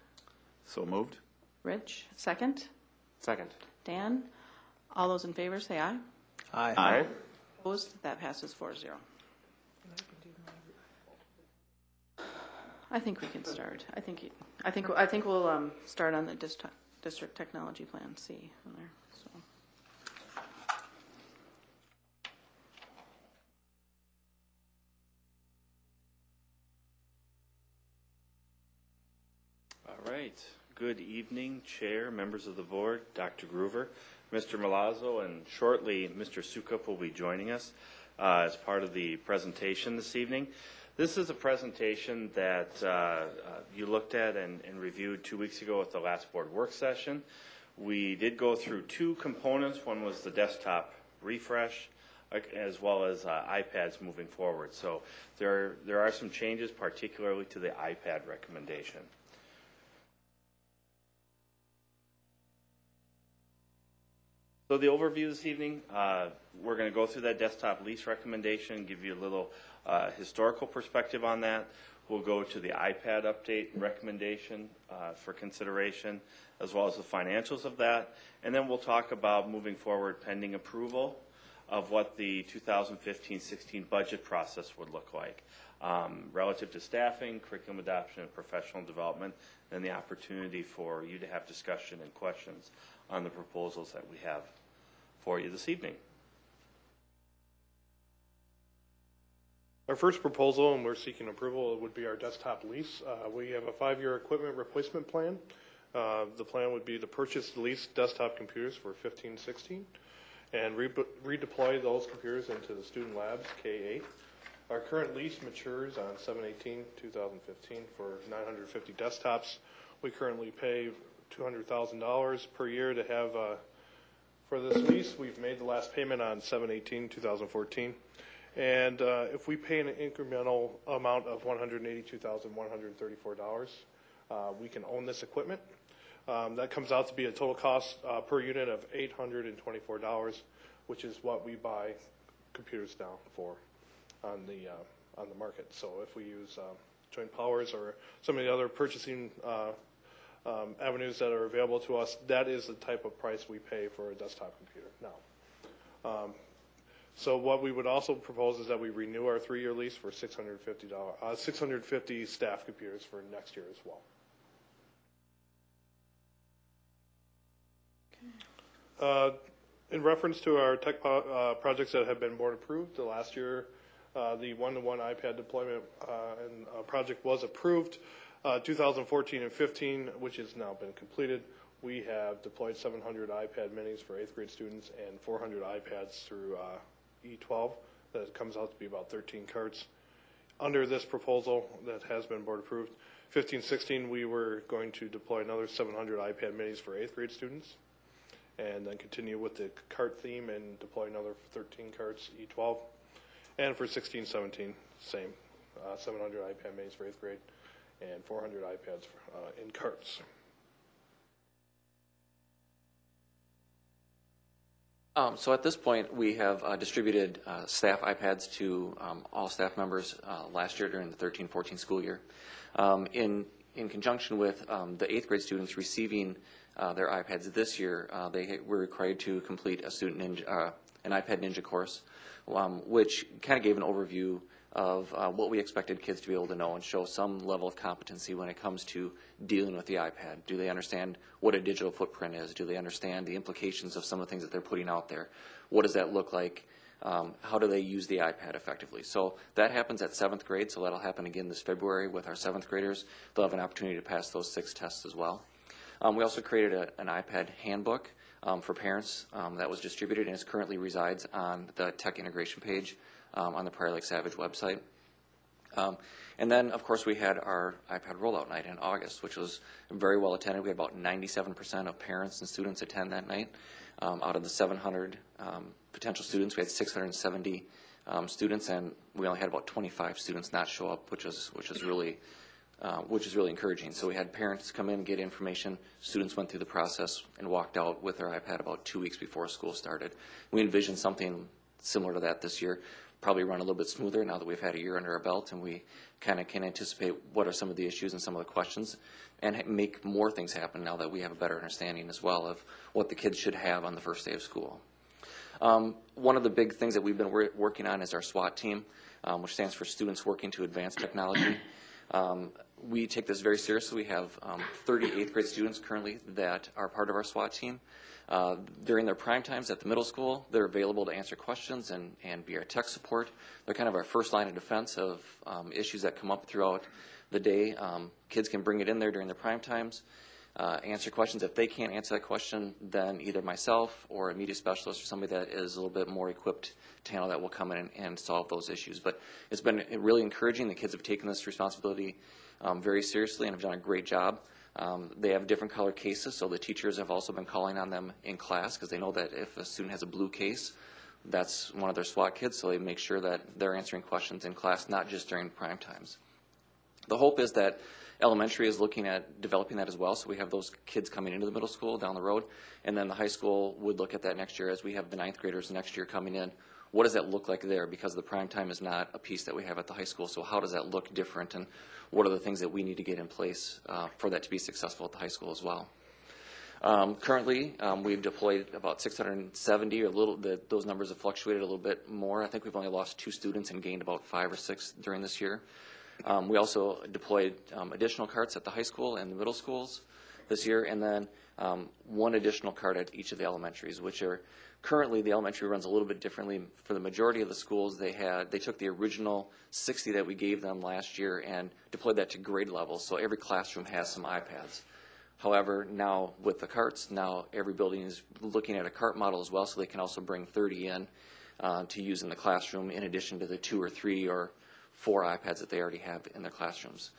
Speaker 3: So moved?
Speaker 1: Rich, second?
Speaker 2: Second.
Speaker 1: Dan? All those in favor, say aye.
Speaker 4: Aye.
Speaker 2: Aye.
Speaker 1: Opposed? That passes four zero. I think we can start. I think, you- I think, I think we'll um, start on the dist- district technology plan C. on there, so.
Speaker 5: All right. Good evening, Chair, members of the board, Dr. Gruber, Mr. Milazzo, and shortly, Mr. Sukup will be joining us uh, as part of the presentation this evening. This is a presentation that uh, uh, you looked at and and reviewed two weeks ago at the last board work session. We did go through two components. One was the desktop refresh, as well as uh, iPads moving forward. So there, there are some changes, particularly to the iPad recommendation. So the overview this evening, uh, we're going to go through that desktop lease recommendation, give you a little uh, historical perspective on that. We'll go to the iPad update recommendation uh, for consideration, as well as the financials of that. And then we'll talk about moving forward pending approval of what the 2015-16 budget process would look like um, relative to staffing, curriculum adoption, and professional development, and the opportunity for you to have discussion and questions on the proposals that we have for you this evening.
Speaker 11: Our first proposal, and we're seeking approval, would be our desktop lease. Uh, We have a five-year equipment replacement plan. Uh, The plan would be to purchase leased desktop computers for 15, 16, and re- redeploy those computers into the student labs, K-8. Our current lease matures on 7/18/2015 for 950 desktops. We currently pay $200,000 per year to have, uh, for this lease. We've made the last payment on 7/18/2014. And uh, if we pay an incremental amount of $182,134, uh, we can own this equipment. Um, That comes out to be a total cost uh, per unit of $824, which is what we buy computers now for on the, uh, on the market. So if we use uh, joint powers or some of the other purchasing uh, um, avenues that are available to us, that is the type of price we pay for a desktop computer now. Um, So what we would also propose is that we renew our three-year lease for $650, uh, 650 staff computers for next year as well. Uh, In reference to our tech uh, projects that have been board approved, the last year, uh, the one-to-one iPad deployment uh, and uh, project was approved. Uh, 2014 and 15, which has now been completed, we have deployed 700 iPad minis for eighth grade students and 400 iPads through uh, E12. That comes out to be about 13 carts. Under this proposal that has been board approved, 15, 16, we were going to deploy another 700 iPad minis for eighth grade students and then continue with the cart theme and deploy another 13 carts E12. And for 16, 17, same, uh, 700 iPad minis for eighth grade and 400 iPads uh, in carts.
Speaker 12: Um, So at this point, we have uh, distributed uh, staff iPads to um, all staff members uh, last year during the 13-14 school year. Um, In, in conjunction with um, the eighth grade students receiving uh, their iPads this year, uh, they were required to complete a student ninja, an iPad Ninja course, um, which kind of gave an overview of uh, what we expected kids to be able to know and show some level of competency when it comes to dealing with the iPad. Do they understand what a digital footprint is? Do they understand the implications of some of the things that they're putting out there? What does that look like? Um, how do they use the iPad effectively? So that happens at seventh grade, so that'll happen again this February with our seventh graders. They'll have an opportunity to pass those six tests as well. Um, we also created a, an iPad handbook um, for parents um, that was distributed and is currently resides on the tech integration page um, on the Prior Lake Savage website. Um, and then, of course, we had our iPad rollout night in August, which was very well attended. We had about 97% of parents and students attend that night. Um, out of the 700 um, potential students, we had 670 um, students, and we only had about 25 students not show up, which is which is really uh, which is really encouraging. So we had parents come in, get information. Students went through the process and walked out with their iPad about two weeks before school started. We envisioned something similar to that this year probably run a little bit smoother now that we've had a year under our belt and we kind of can anticipate what are some of the issues and some of the questions and make more things happen now that we have a better understanding as well of what the kids should have on the first day of school. Um, one of the big things that we've been wor- working on is our SWAT team, um, which stands for Students Working to Advance Technology. Um, we take this very seriously. We have um, 30 eighth grade students currently that are part of our SWAT team. Uh, during their prime times at the middle school, they're available to answer questions and, and be our tech support. They're kind of our first line of defense of um, issues that come up throughout the day. Um, kids can bring it in there during their prime times, uh, answer questions. If they can't answer that question, then either myself or a media specialist or somebody that is a little bit more equipped to handle that will come in and, and solve those issues. But it's been really encouraging. The kids have taken this responsibility um, very seriously and have done a great job. Um, they have different color cases, so the teachers have also been calling on them in class because they know that if a student has a blue case, that's one of their SWAT kids, so they make sure that they're answering questions in class, not just during prime times. The hope is that elementary is looking at developing that as well, so we have those kids coming into the middle school down the road, and then the high school would look at that next year as we have the ninth graders next year coming in. What does that look like there? Because the prime time is not a piece that we have at the high school, so how does that look different, and what are the things that we need to get in place uh, for that to be successful at the high school as well? Um, currently, um, we've deployed about 670, or a little. The, those numbers have fluctuated a little bit more. I think we've only lost two students and gained about five or six during this year. Um, we also deployed um, additional carts at the high school and the middle schools this year, and then um, one additional cart at each of the elementaries, which are currently the elementary runs a little bit differently. For the majority of the schools, they had they took the original 60 that we gave them last year and deployed that to grade level. So every classroom has some iPads. However, now with the carts, now every building is looking at a cart model as well, so they can also bring 30 in uh, to use in the classroom in addition to the two or three or four iPads that they already have in their classrooms.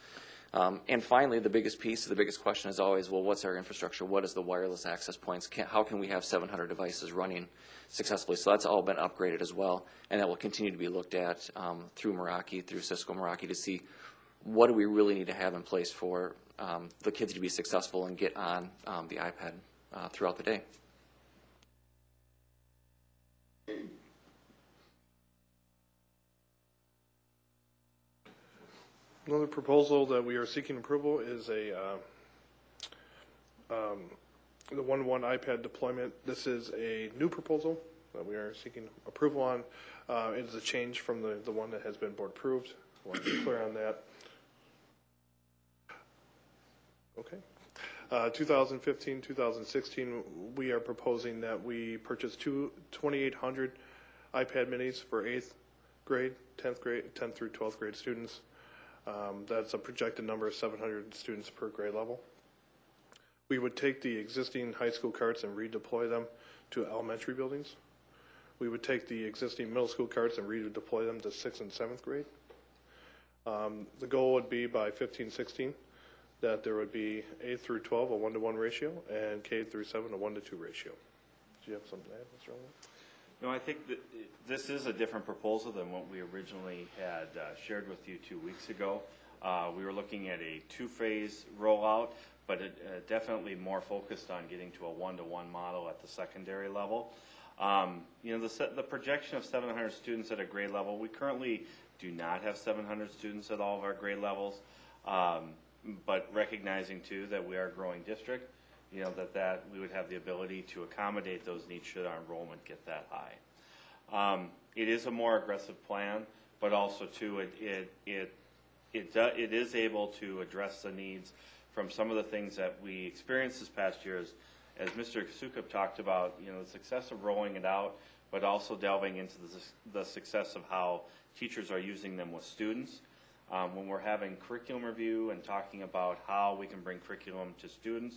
Speaker 12: Um, and finally, the biggest piece, the biggest question is always, well, what's our infrastructure? What is the wireless access points? Can, how can we have 700 devices running successfully? So that's all been upgraded as well, and that will continue to be looked at um, through Meraki, through Cisco Meraki, to see what do we really need to have in place for um, the kids to be successful and get on um, the iPad uh, throughout the day.
Speaker 11: Another proposal that we are seeking approval is a, uh, um, the one-to-one iPad deployment. This is a new proposal that we are seeking approval on. Uh, It is a change from the, the one that has been board approved. I want to be clear on that. Okay. Uh, 2015, 2016, we are proposing that we purchase two 2,800 iPad minis for 8th grade, 10th grade, 10th through 12th grade students. Um, That's a projected number of 700 students per grade level. We would take the existing high school carts and redeploy them to elementary buildings. We would take the existing middle school carts and redeploy them to sixth and seventh grade. Um, The goal would be by 15, 16, that there would be eight through 12, a one-to-one ratio, and K through seven, a one-to-two ratio. Do you have something to add, Mr.
Speaker 5: No, I think that this is a different proposal than what we originally had uh, shared with you two weeks ago. Uh, We were looking at a two-phase rollout, but it uh, definitely more focused on getting to a one-to-one model at the secondary level. Um, You know, the, the projection of 700 students at a grade level, we currently do not have 700 students at all of our grade levels. Um, But recognizing too that we are a growing district, you know, that that, we would have the ability to accommodate those needs should our enrollment get that high. Um, It is a more aggressive plan, but also too, it, it, it, it do- it is able to address the needs from some of the things that we experienced this past year as, as Mr. Sukup talked about, you know, the success of rolling it out, but also delving into the, the success of how teachers are using them with students. Um, when we're having curriculum review and talking about how we can bring curriculum to students,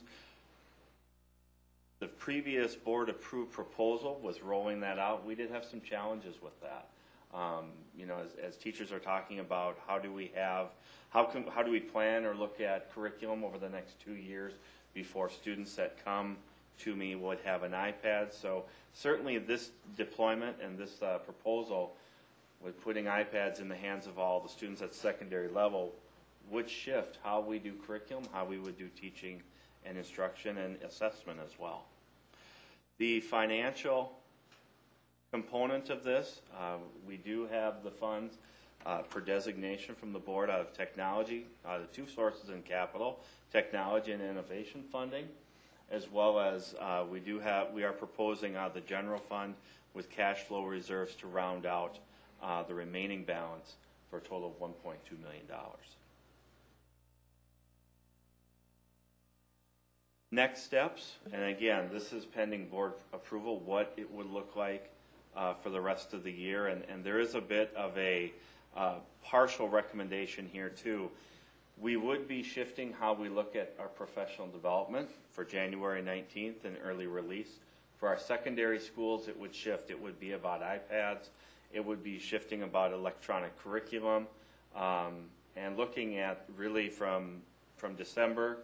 Speaker 5: the previous board-approved proposal was rolling that out. We did have some challenges with that. Um, you know, as, as teachers are talking about how do we have, how can, how do we plan or look at curriculum over the next two years before students that come to me would have an iPad. So certainly this deployment and this uh, proposal with putting iPads in the hands of all the students at secondary level would shift how we do curriculum, how we would do teaching and instruction and assessment as well. The financial component of this, uh, we do have the funds uh, for designation from the board out of technology, uh, the two sources in capital, technology and innovation funding, as well as uh, we do have, we are proposing of the general fund with cash flow reserves to round out uh, the remaining balance for a total of $1.2 million. Next steps, and again, this is pending board approval, what it would look like uh, for the rest of the year. And, and there is a bit of a uh, partial recommendation here too. We would be shifting how we look at our professional development for January 19th and early release. For our secondary schools, it would shift. It would be about iPads. It would be shifting about electronic curriculum um, and looking at really from, from December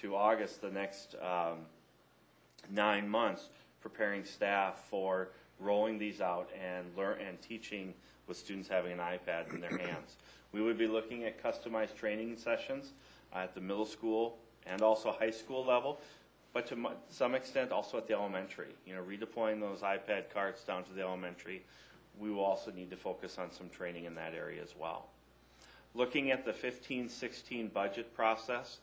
Speaker 5: to August, the next um, nine months, preparing staff for rolling these out and learn and teaching with students having an iPad in their hands. We would be looking at customized training sessions at the middle school and also high school level, but to some extent also at the elementary. You know, redeploying those iPad carts down to the elementary. We will also need to focus on some training in that area as well. Looking at the 15-16 budget process,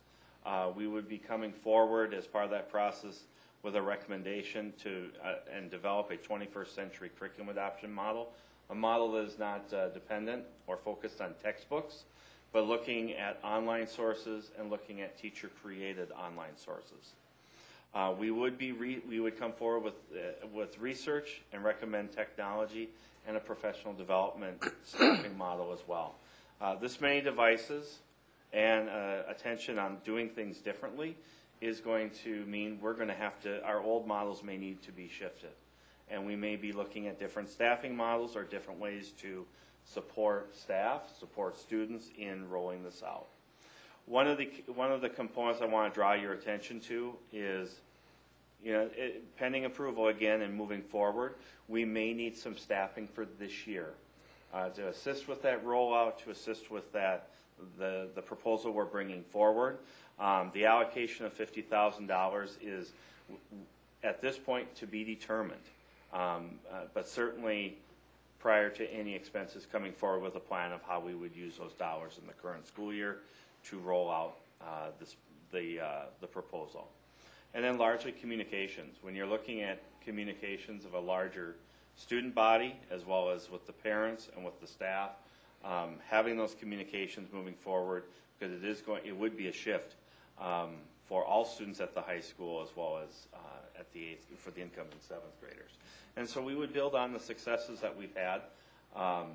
Speaker 5: uh, we would be coming forward as part of that process with a recommendation to uh, and develop a 21st century curriculum adoption model, a model that is not uh, dependent or focused on textbooks, but looking at online sources and looking at teacher created online sources. Uh, we would be we would come forward with uh, with research and recommend technology and a professional development staffing model as well. Uh, this many devices and uh, attention on doing things differently is going to mean we're going to have to, our old models may need to be shifted. And we may be looking at different staffing models or different ways to support staff, support students in rolling this out. One of the, one of the components I want to draw your attention to is, you know, it, pending approval again and moving forward, we may need some staffing for this year uh, to assist with that rollout, to assist with that the, the proposal we're bringing forward. Um, the allocation of fifty thousand dollars is, w- w- at this point, to be determined. Um, uh, but certainly, prior to any expenses coming forward with a plan of how we would use those dollars in the current school year to roll out, uh, this, the, uh, the proposal. And then largely communications. When you're looking at communications of a larger student body, as well as with the parents and with the staff, um, having those communications moving forward, because it is going, it would be a shift um, for all students at the high school as well as uh, at the eighth, for the incoming seventh graders. And so we would build on the successes that we've had. Um,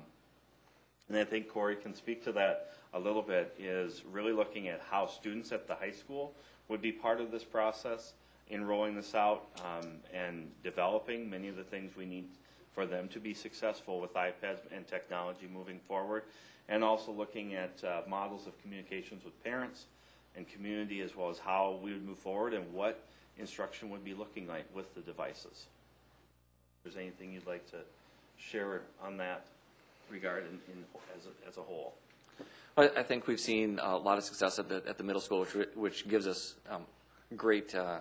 Speaker 5: and I think Corey can speak to that a little bit, is really looking at how students at the high school would be part of this process in rolling this out um, and developing many of the things we need for them to be successful with iPads and technology moving forward, and also looking at uh, models of communications with parents and community, as well as how we would move forward and what instruction would be looking like with the devices. If there's anything you'd like to share on that regard in, in, as, a, as a whole?
Speaker 12: I I think we've seen a lot of success at the, at the middle school, which, which gives us um, great uh,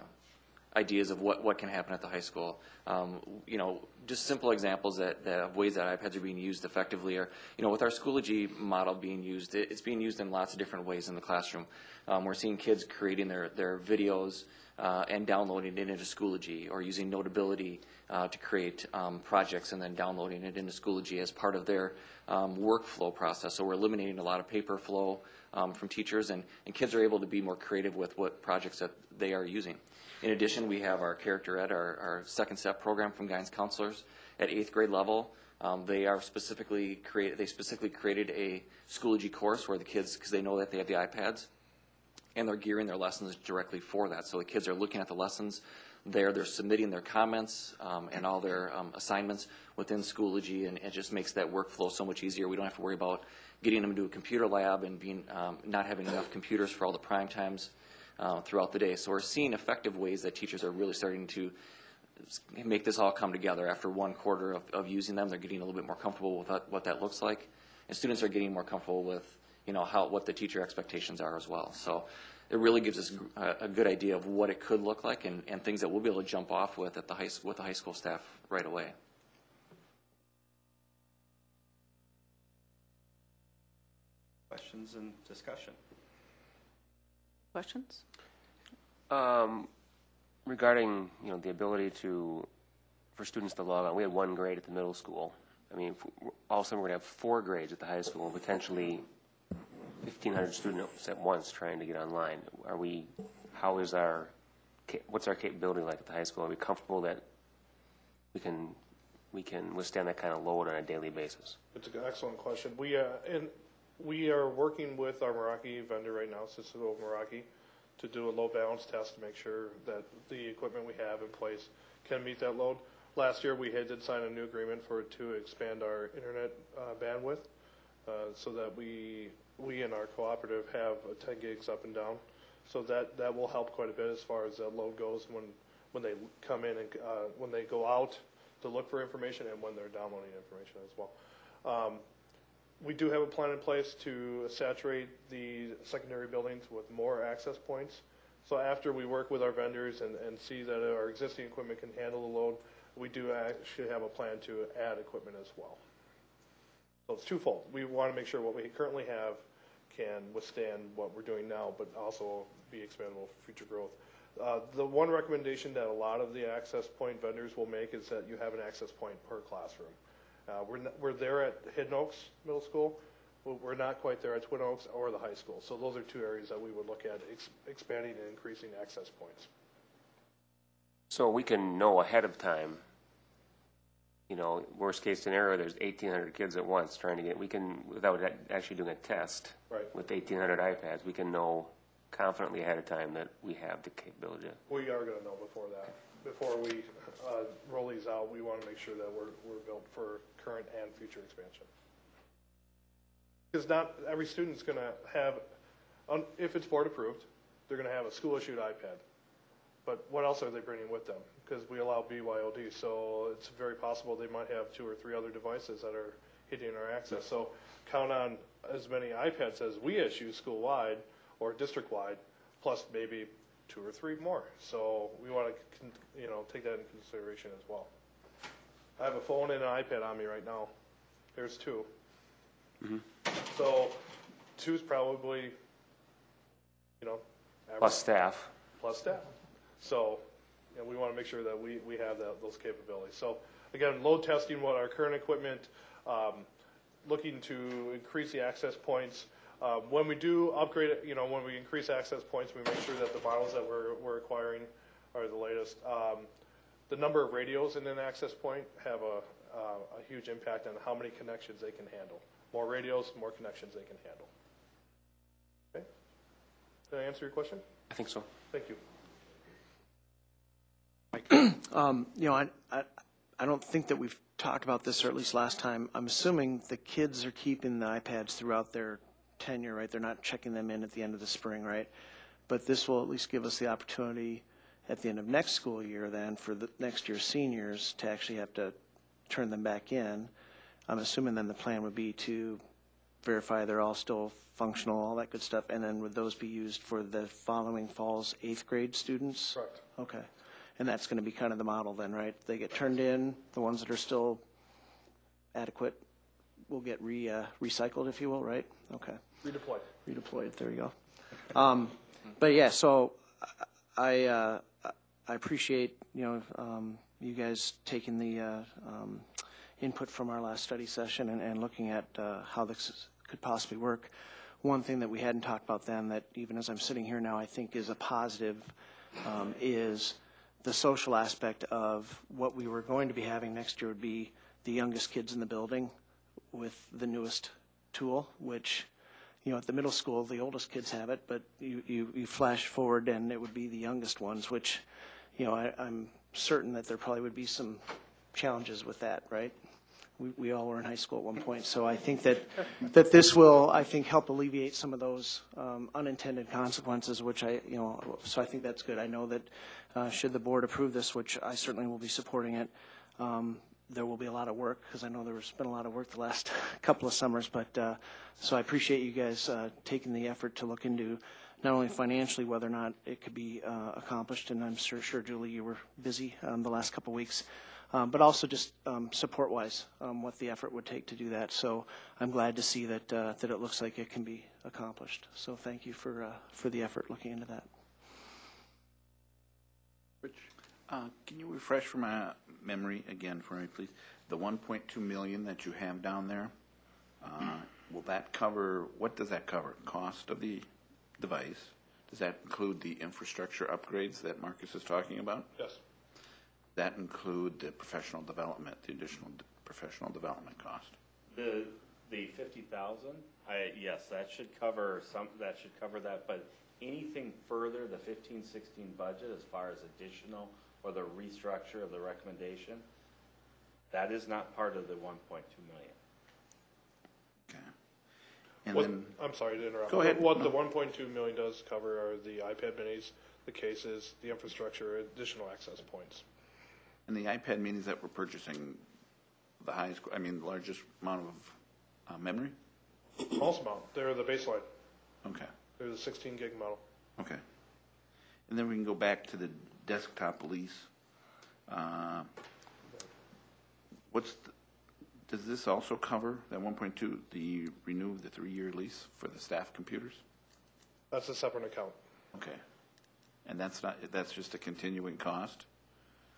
Speaker 12: ideas of what, what can happen at the high school. Um, you know, just simple examples that, that of ways that iPads are being used effectively are, you know, with our Schoology model being used, it, it's being used in lots of different ways in the classroom. Um, we're seeing kids creating their, their videos uh, and downloading it into Schoology or using Notability uh, to create um, projects and then downloading it into Schoology as part of their um, workflow process. So we're eliminating a lot of paper flow um, from teachers, and, and kids are able to be more creative with what projects that they are using. In addition, we have our Character Ed, our, our second step program from guidance counselors at eighth grade level. Um, they are specifically created. They specifically created a Schoology course where the kids, because they know that they have the iPads, and they're gearing their lessons directly for that. So the kids are looking at the lessons there, they're submitting their comments um, and all their um, assignments within Schoology, and it just makes that workflow so much easier. We don't have to worry about getting them to a computer lab and being um, not having enough computers for all the prime times uh, throughout the day. So we're seeing effective ways that teachers are really starting to make this all come together after one quarter of, of using them. They're getting a little bit more comfortable with that, what that looks like, and students are getting more comfortable with you know how what the teacher expectations are as well. So it really gives us a, a good idea of what it could look like and, and things that we'll be able to jump off with at the high, with the high school staff right away.
Speaker 5: Questions and discussion?
Speaker 1: Questions?
Speaker 2: Um, regarding, you know, the ability to, for students to log on, we had one grade at the middle school. I mean, all summer we're going to have four grades at the high school, potentially 1,500 students at once trying to get online. Are we, how is our, what's our capability like at the high school? Are we comfortable that we can, we can withstand that kind of load on a daily basis?
Speaker 11: It's an excellent question. We, uh, and we are working with our Meraki vendor right now, Cisco Meraki, to do a load balance test to make sure that the equipment we have in place can meet that load. Last year, we had, did sign a new agreement for, to expand our internet uh, bandwidth, uh, so that we, we and our cooperative have uh, ten gigs up and down. So that, that will help quite a bit as far as that load goes when, when they come in and, uh, when they go out to look for information and when they're downloading information as well. Um, we do have a plan in place to saturate the secondary buildings with more access points. So after we work with our vendors and, and see that our existing equipment can handle the load, we do actually have a plan to add equipment as well. So it's twofold. We want to make sure what we currently have can withstand what we're doing now, but also be expandable for future growth. Uh, the one recommendation that a lot of the access point vendors will make is that you have an access point per classroom. Uh, we're, we're there at Hidden Oaks Middle School. We're- We're not quite there at Twin Oaks or the high school. So those are two areas that we would look at ex- expanding and increasing access points.
Speaker 2: So we can know ahead of time, you know, worst case scenario, there's 1,800 kids at once trying to get, we can, without ac- actually doing a test
Speaker 11: Right.
Speaker 2: with 1,800 iPads, we can know confidently ahead of time that we have the capability. to-
Speaker 11: We are going to know before that. Before we uh, roll these out, we want to make sure that we're, we're built for current and future expansion. Because not every student's going to have, if it's board approved, they're going to have a school issued iPad. But what else are they bringing with them? Because we allow BYOD, so it's very possible they might have two or three other devices that are hitting our access. So count on as many iPads as we issue school-wide or district-wide, plus maybe two or three more. So we want to, you know, take that into consideration as well. I have a phone and an iPad on me right now. There's 2 mm-hmm. So two's probably, you know. average
Speaker 2: Plus staff.
Speaker 11: plus staff. So, know, we want to make sure that we, we have that, those capabilities. So, again, load testing what our current equipment, um, looking to increase the access points. Um, when we do upgrade, it, you know, when we increase access points, we make sure that the models that we're, we're acquiring are the latest. Um, the number of radios in an access point have a, uh, a huge impact on how many connections they can handle. More radios, more connections they can handle. Okay? Did I answer your question?
Speaker 2: I think so.
Speaker 11: Thank you. [CLEARS THROAT]
Speaker 4: Um, you know, I, I, I don't think that we've talked about this, or at least last time. I'm assuming the kids are keeping the iPads throughout their tenure, right? They're not checking them in at the end of the spring, right? But this will at least give us the opportunity at the end of next school year then for the next year's seniors to actually have to turn them back in. I'm assuming then the plan would be to verify they're all still functional, all that good stuff, and then would those be used for the following fall's eighth grade students?
Speaker 11: Correct.
Speaker 4: Okay. And that's going to be kind of the model then, right? They get turned in, the ones that are still adequate will get re, uh, recycled, if you will, right? Okay.
Speaker 11: Redeployed.
Speaker 4: Redeployed, there you go. Um, but yeah, so I, uh, I appreciate, you know, um, you guys taking the, uh, um, input from our last study session and, and looking at, uh, how this could possibly work. One thing that we hadn't talked about then that even as I'm sitting here now, I think is a positive, um, is the social aspect of what we were going to be having next year would be the youngest kids in the building with the newest tool, which, you know, at the middle school, the oldest kids have it, but you, you, you flash forward and it would be the youngest ones, which, you know, I, I'm certain that there probably would be some challenges with that, right? We, we all were in high school at one point, so I think that, that this will, I think, help alleviate some of those um, unintended consequences, which I, you know, so I think that's good. I know that uh, should the board approve this, which I certainly will be supporting it, um, there will be a lot of work, because I know there's been a lot of work the last [LAUGHS] couple of summers, but, uh, so I appreciate you guys uh, taking the effort to look into not only financially whether or not it could be uh, accomplished, and I'm sure, sure, Julie, you were busy um, the last couple of weeks, um, but also just um, support-wise, um, what the effort would take to do that. So I'm glad to see that, uh, that it looks like it can be accomplished. So thank you for, uh, for the effort looking into that.
Speaker 3: Rich, uh, can you refresh for my memory again for me, please? The 1.2 million that you have down there, uh, will that cover, what does that cover? Cost of the device? Does that include the infrastructure upgrades that Marcus is talking about?
Speaker 11: Yes.
Speaker 3: That include the professional development, the additional d- professional development cost?
Speaker 5: The, the fifty thousand, I, yes, that should cover some, that should cover that, but anything further, the fifteen, sixteen budget, as far as additional or the restructure of the recommendation, that is not part of the one point two million.
Speaker 3: Okay. And
Speaker 11: What,
Speaker 3: then,
Speaker 11: I'm sorry to interrupt.
Speaker 3: Go ahead.
Speaker 11: What
Speaker 3: No.
Speaker 11: the 1.2 million does cover are the iPad minis, the cases, the infrastructure, additional access points.
Speaker 3: And the iPad means that we're purchasing, the highest, I mean, the largest amount of uh, memory?
Speaker 11: Most amount, they're the baseline.
Speaker 3: Okay.
Speaker 11: They're the 16 gig model.
Speaker 3: Okay. And then we can go back to the desktop lease. Uh, What's, the- does this also cover, that 1.2, the renew the three-year lease for the staff computers?
Speaker 11: That's a separate account.
Speaker 3: Okay. And that's not, that's just a continuing cost?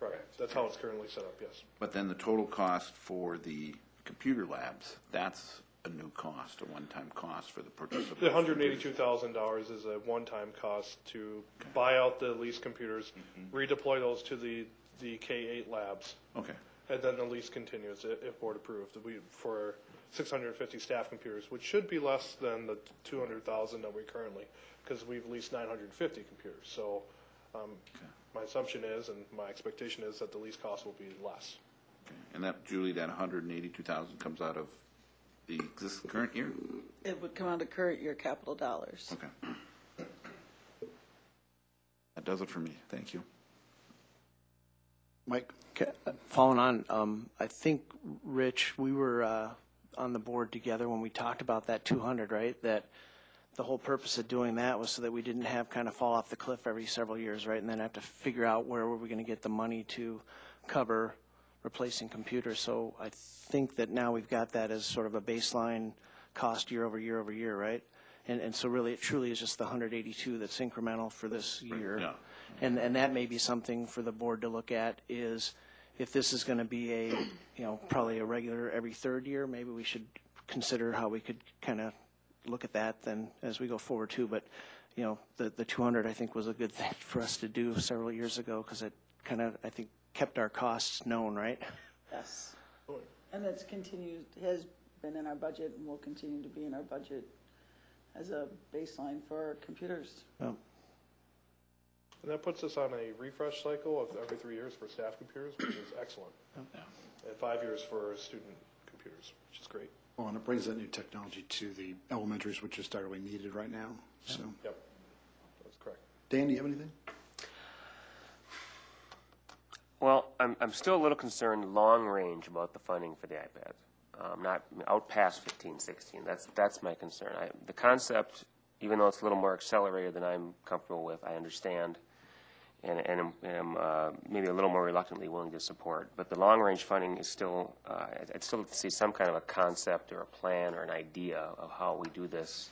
Speaker 11: Correct. That's how it's currently set up, yes.
Speaker 3: But then the total cost for the computer labs, that's a new cost, a one-time cost for the purchase of.
Speaker 11: The
Speaker 3: those
Speaker 11: $182,000 is a one-time cost to buy out the lease computers, redeploy those to the, the K-8 labs.
Speaker 3: Okay.
Speaker 11: And then the lease continues i- if board approved. We, for 650 staff computers, which should be less than the 200,000 that we currently, because we've leased 950 computers. So um, my assumption is, and my expectation is that the lease cost will be less.
Speaker 3: Okay. And that, Julie, that 182,000 comes out of the exist, current year?
Speaker 6: It would come out of current year capital dollars.
Speaker 3: Okay. That does it for me. Thank you.
Speaker 4: Mike? Following on, um, I think, Rich, we were uh, on the board together when we talked about that 200, right? That the whole purpose of doing that was so that we didn't have kind of fall off the cliff every several years, right? And then have to figure out where were we going to get the money to cover replacing computers. So I think that now we've got that as sort of a baseline cost year over year over year, right? And, and so really, it truly is just the 182 that's incremental for this year.
Speaker 3: Yeah.
Speaker 4: And, and that may be something for the board to look at is if this is going to be a, you know, probably a regular every third year, maybe we should consider how we could kind of look at that then as we go forward too. But, you know, the, the 200 I think was a good [LAUGHS] thing for us to do several years ago because it kind of, I think, kept our costs known, right?
Speaker 6: Yes. And that's continued, has been in our budget and will continue to be in our budget as a baseline for our computers.
Speaker 4: Well,
Speaker 11: And that puts us on a refresh cycle of every three years for staff computers, which is excellent. And five years for student computers, which is great.
Speaker 13: Well, and it brings that new technology to the elementaries, which is direly needed right now. So,
Speaker 11: Yep, that's correct.
Speaker 13: Dan, do you have anything?
Speaker 2: Well, I'm, I'm still a little concerned long range about the funding for the iPads. Um, not out past 15, 16. That's that's my concern. I, the concept, even though it's a little more accelerated than I'm comfortable with, I understand, and and am, uh, maybe a little more reluctantly willing to support. But the long range funding is still. Uh, I'd- still see some kind of a concept or a plan or an idea of how we do this.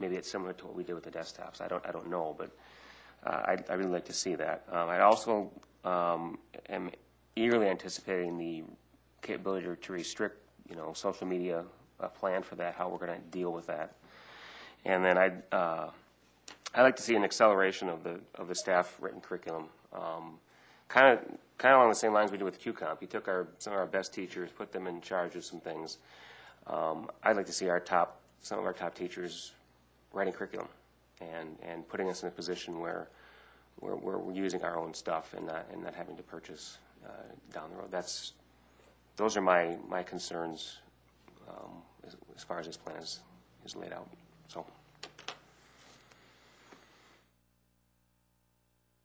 Speaker 2: Maybe it's similar to what we did with the desktops. I don't I don't know, but uh, I'd, I'd really like to see that. Um, I also um, am eagerly anticipating the capability to, restrict, you know, social media uh, plan for that, how we're going to deal with that. And then I'd, I'd like to see an acceleration of the, of the staff written curriculum. Um, kind of, kind of along the same lines we did with QComp. You took our, some of our best teachers, put them in charge of some things. Um, I'd like to see our top, some of our top teachers writing curriculum and, and putting us in a position where, where, where we're using our own stuff and not, and not having to purchase uh, down the road. That's, those are my, my concerns um, as, as far as this plan is, is laid out. So,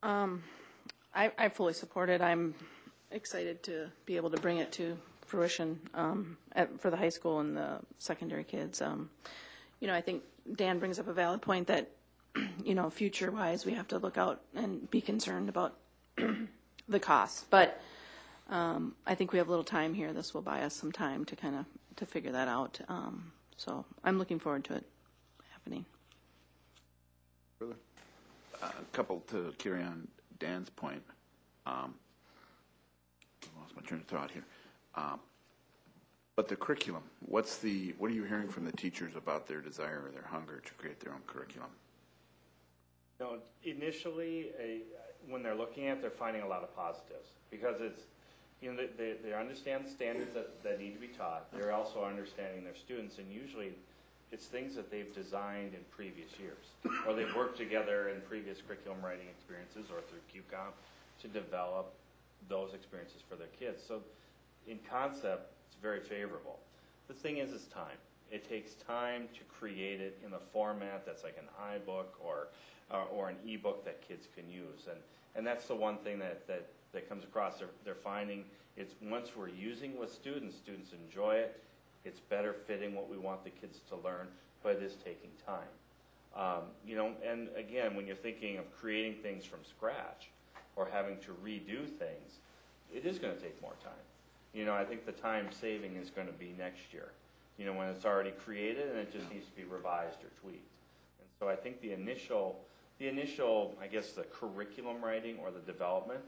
Speaker 1: Um, I, I fully support it. I'm excited to be able to bring it to fruition um, at, for the high school and the secondary kids. Um, you know, I think Dan brings up a valid point that, [CLEARS THROAT] you know, future-wise, we have to look out and be concerned about [CLEARS THROAT] the costs. But Um, I think we have a little time here. This will buy us some time to kind of, to figure that out. Um, So I'm looking forward to it happening.
Speaker 3: A couple to carry on Dan's point. Um, lost my train of thought here. Um, But the curriculum, what's the, what are you hearing from the teachers about their desire or their hunger to create their own curriculum?
Speaker 5: You know, initially, when they're looking at, it, they're finding a lot of positives because it's, you know, they, they, they understand the standards that, that need to be taught. They're also understanding their students, and usually it's things that they've designed in previous years, or they've worked together in previous curriculum writing experiences or through QComp to develop those experiences for their kids. So, in concept, it's very favorable. The thing is, it's time. It takes time to create it in a format that's like an iBook or uh, or an ebook that kids can use, and and that's the one thing that that that comes across. They're they're finding it's once we're using with students, students enjoy it. It's better fitting what we want the kids to learn, but it is taking time. Um, you know, and again, when you're thinking of creating things from scratch or having to redo things, it is going to take more time. You know, I think the time saving is going to be next year. You know, when it's already created and it just needs to be revised or tweaked. And so I think the initial, the initial, I guess, the curriculum writing or the development,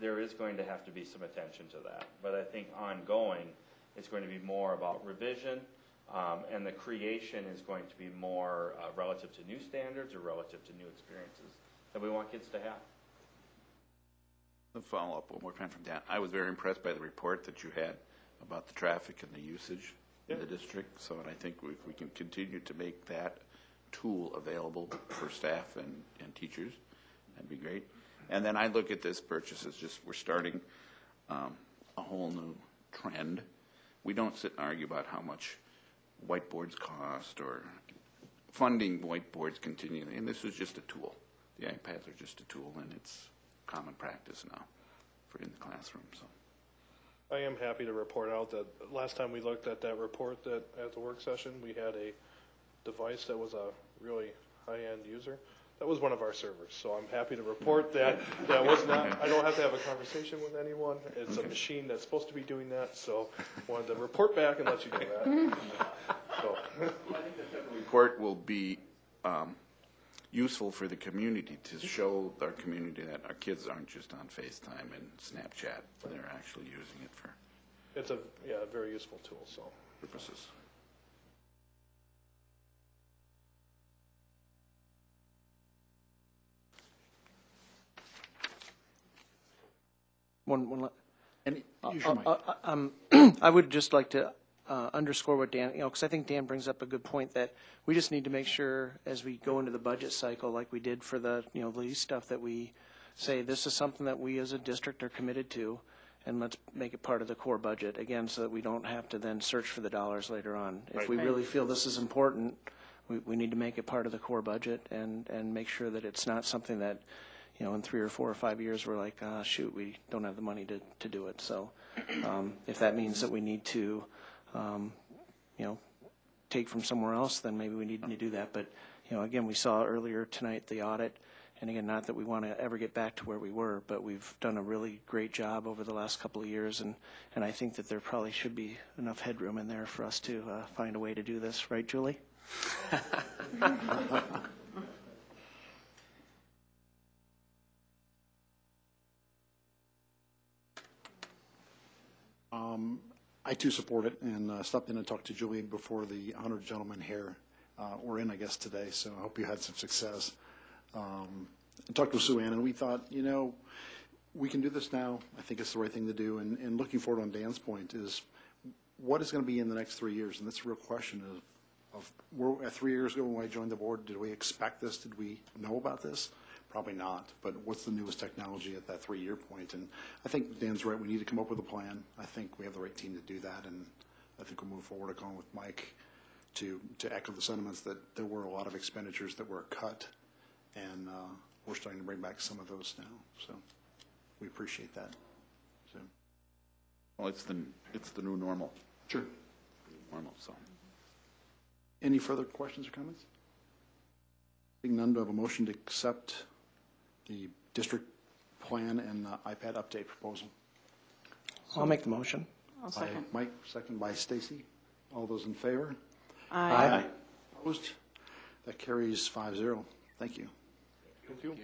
Speaker 5: there is going to have to be some attention to that. But I think ongoing, it's going to be more about revision, um, and the creation is going to be more uh, relative to new standards or relative to new experiences that we want kids to have.
Speaker 3: The follow-up one more time from Dan. I was very impressed by the report that you had about the traffic and the usage in the district. So, and I think if we can continue to make that tool available for staff and, and teachers, that'd be great. And then I look at this purchase as just, we're starting um, a whole new trend. We don't sit and argue about how much whiteboards cost or funding whiteboards continually, and this is just a tool. The iPads are just a tool, and it's common practice now for in the classroom, so.
Speaker 11: I am happy to report out that last time we looked at that report that, at the work session, we had a device that was a really high-end user. That was one of our servers, so I'm happy to report that that was not, I don't have to have a conversation with anyone. It's a machine that's supposed to be doing that, so wanted to report back and let you know that. So, the
Speaker 3: Report will be um, useful for the community to show our community that our kids aren't just on FaceTime and Snapchat. They're actually using it for
Speaker 11: it's a, yeah, a very useful tool, so.
Speaker 3: purposes.
Speaker 4: One, one,
Speaker 13: And
Speaker 4: Uh,
Speaker 13: use your
Speaker 4: uh,
Speaker 13: mic.
Speaker 4: uh, um, [CLEARS THROAT] I would just like to uh, underscore what Dan, you know, because I think Dan brings up a good point that we just need to make sure as we go into the budget cycle, like we did for the, you know, lease stuff, that we say this is something that we as a district are committed to, and let's make it part of the core budget, again, so that we don't have to then search for the dollars later on. If we really feel this is important, we, we need to make it part of the core budget and, and make sure that it's not something that, you know, in three or four or five years, we're like, ah, shoot, we don't have the money to, to do it. So um, if that means that we need to, um, you know, take from somewhere else, then maybe we need to do that. But, you know, again, we saw earlier tonight the audit, and again, not that we want to ever get back to where we were, but we've done a really great job over the last couple of years, and, and I think that there probably should be enough headroom in there for us to uh, find a way to do this, right, Julie? [LAUGHS]
Speaker 13: I too support it and uh, stopped in and talked to Julie before the 100 gentlemen here uh, were in, I guess, today, so I hope you had some success. Um, I talked with Sue Ann, and we thought, you know, we can do this now. I think it's the right thing to do. And, and looking forward on Dan's point is what is going to be in the next three years? And that's a real question of, of were, uh, three years ago when I joined the board, did we expect this? Did we know about this? Probably not. But what's the newest technology at that three-year point? And I think Dan's right. We need to come up with a plan. I think we have the right team to do that. And I think we'll move forward along with Mike to, to echo the sentiments that there were a lot of expenditures that were cut. And uh, we're starting to bring back some of those now. So we appreciate that. So,
Speaker 3: Well, it's the, it's the new normal,
Speaker 13: sure.
Speaker 3: normal, so.
Speaker 13: Any further questions or comments? Seeing none, do I have a motion to accept the district plan and uh, iPad update proposal?
Speaker 4: I'll make the motion.
Speaker 1: I'll
Speaker 13: By
Speaker 1: second.
Speaker 13: Mike, second by Stacy. All those in favor?
Speaker 1: Aye.
Speaker 13: Opposed? That carries five zero. Thank you.
Speaker 11: Thank you.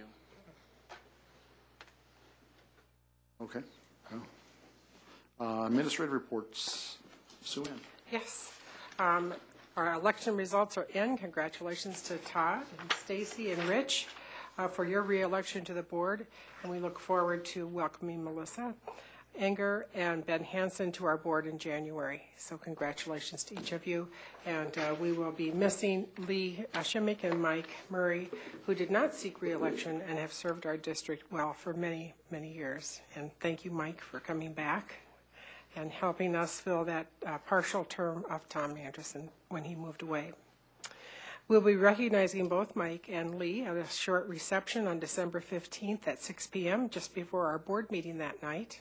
Speaker 13: Okay. Well, uh, Administrative reports. Sue Ann.
Speaker 10: Yes. Um, Our election results are in. Congratulations to Todd and Stacy and Rich uh, for your reelection to the board, and we look forward to welcoming Melissa Enger and Ben Hansen to our board in January. So congratulations to each of you, and uh, we will be missing Lee Shimmick and Mike Murray, who did not seek reelection and have served our district well for many, many years. And thank you, Mike, for coming back and helping us fill that uh, partial term of Tom Anderson when he moved away. We'll be recognizing both Mike and Lee at a short reception on December 15th at 6 p.m., just before our board meeting that night.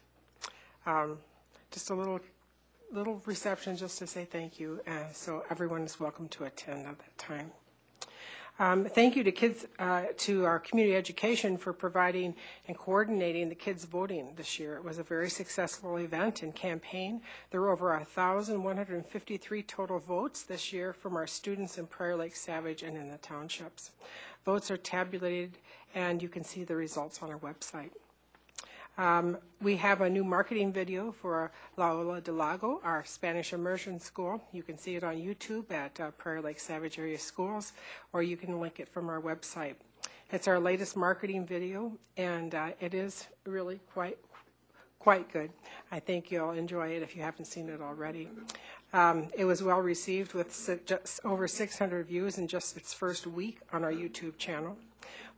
Speaker 10: Um, Just a little, little reception just to say thank you, uh, so everyone is welcome to attend at that time. Um, Thank you to kids, uh, to our community education for providing and coordinating the kids voting this year. It was a very successful event and campaign. There were over 1,153 total votes this year from our students in Prior Lake Savage and in the townships. Votes are tabulated, and you can see the results on our website. Um, We have a new marketing video for La Ola del Lago, our Spanish immersion school. You can see it on YouTube at uh, Prior Lake Savage Area Schools, or you can link it from our website. It's our latest marketing video, and uh, it is really quite, quite good. I think you'll enjoy it if you haven't seen it already. Um, It was well received with over 600 views in just its first week on our YouTube channel.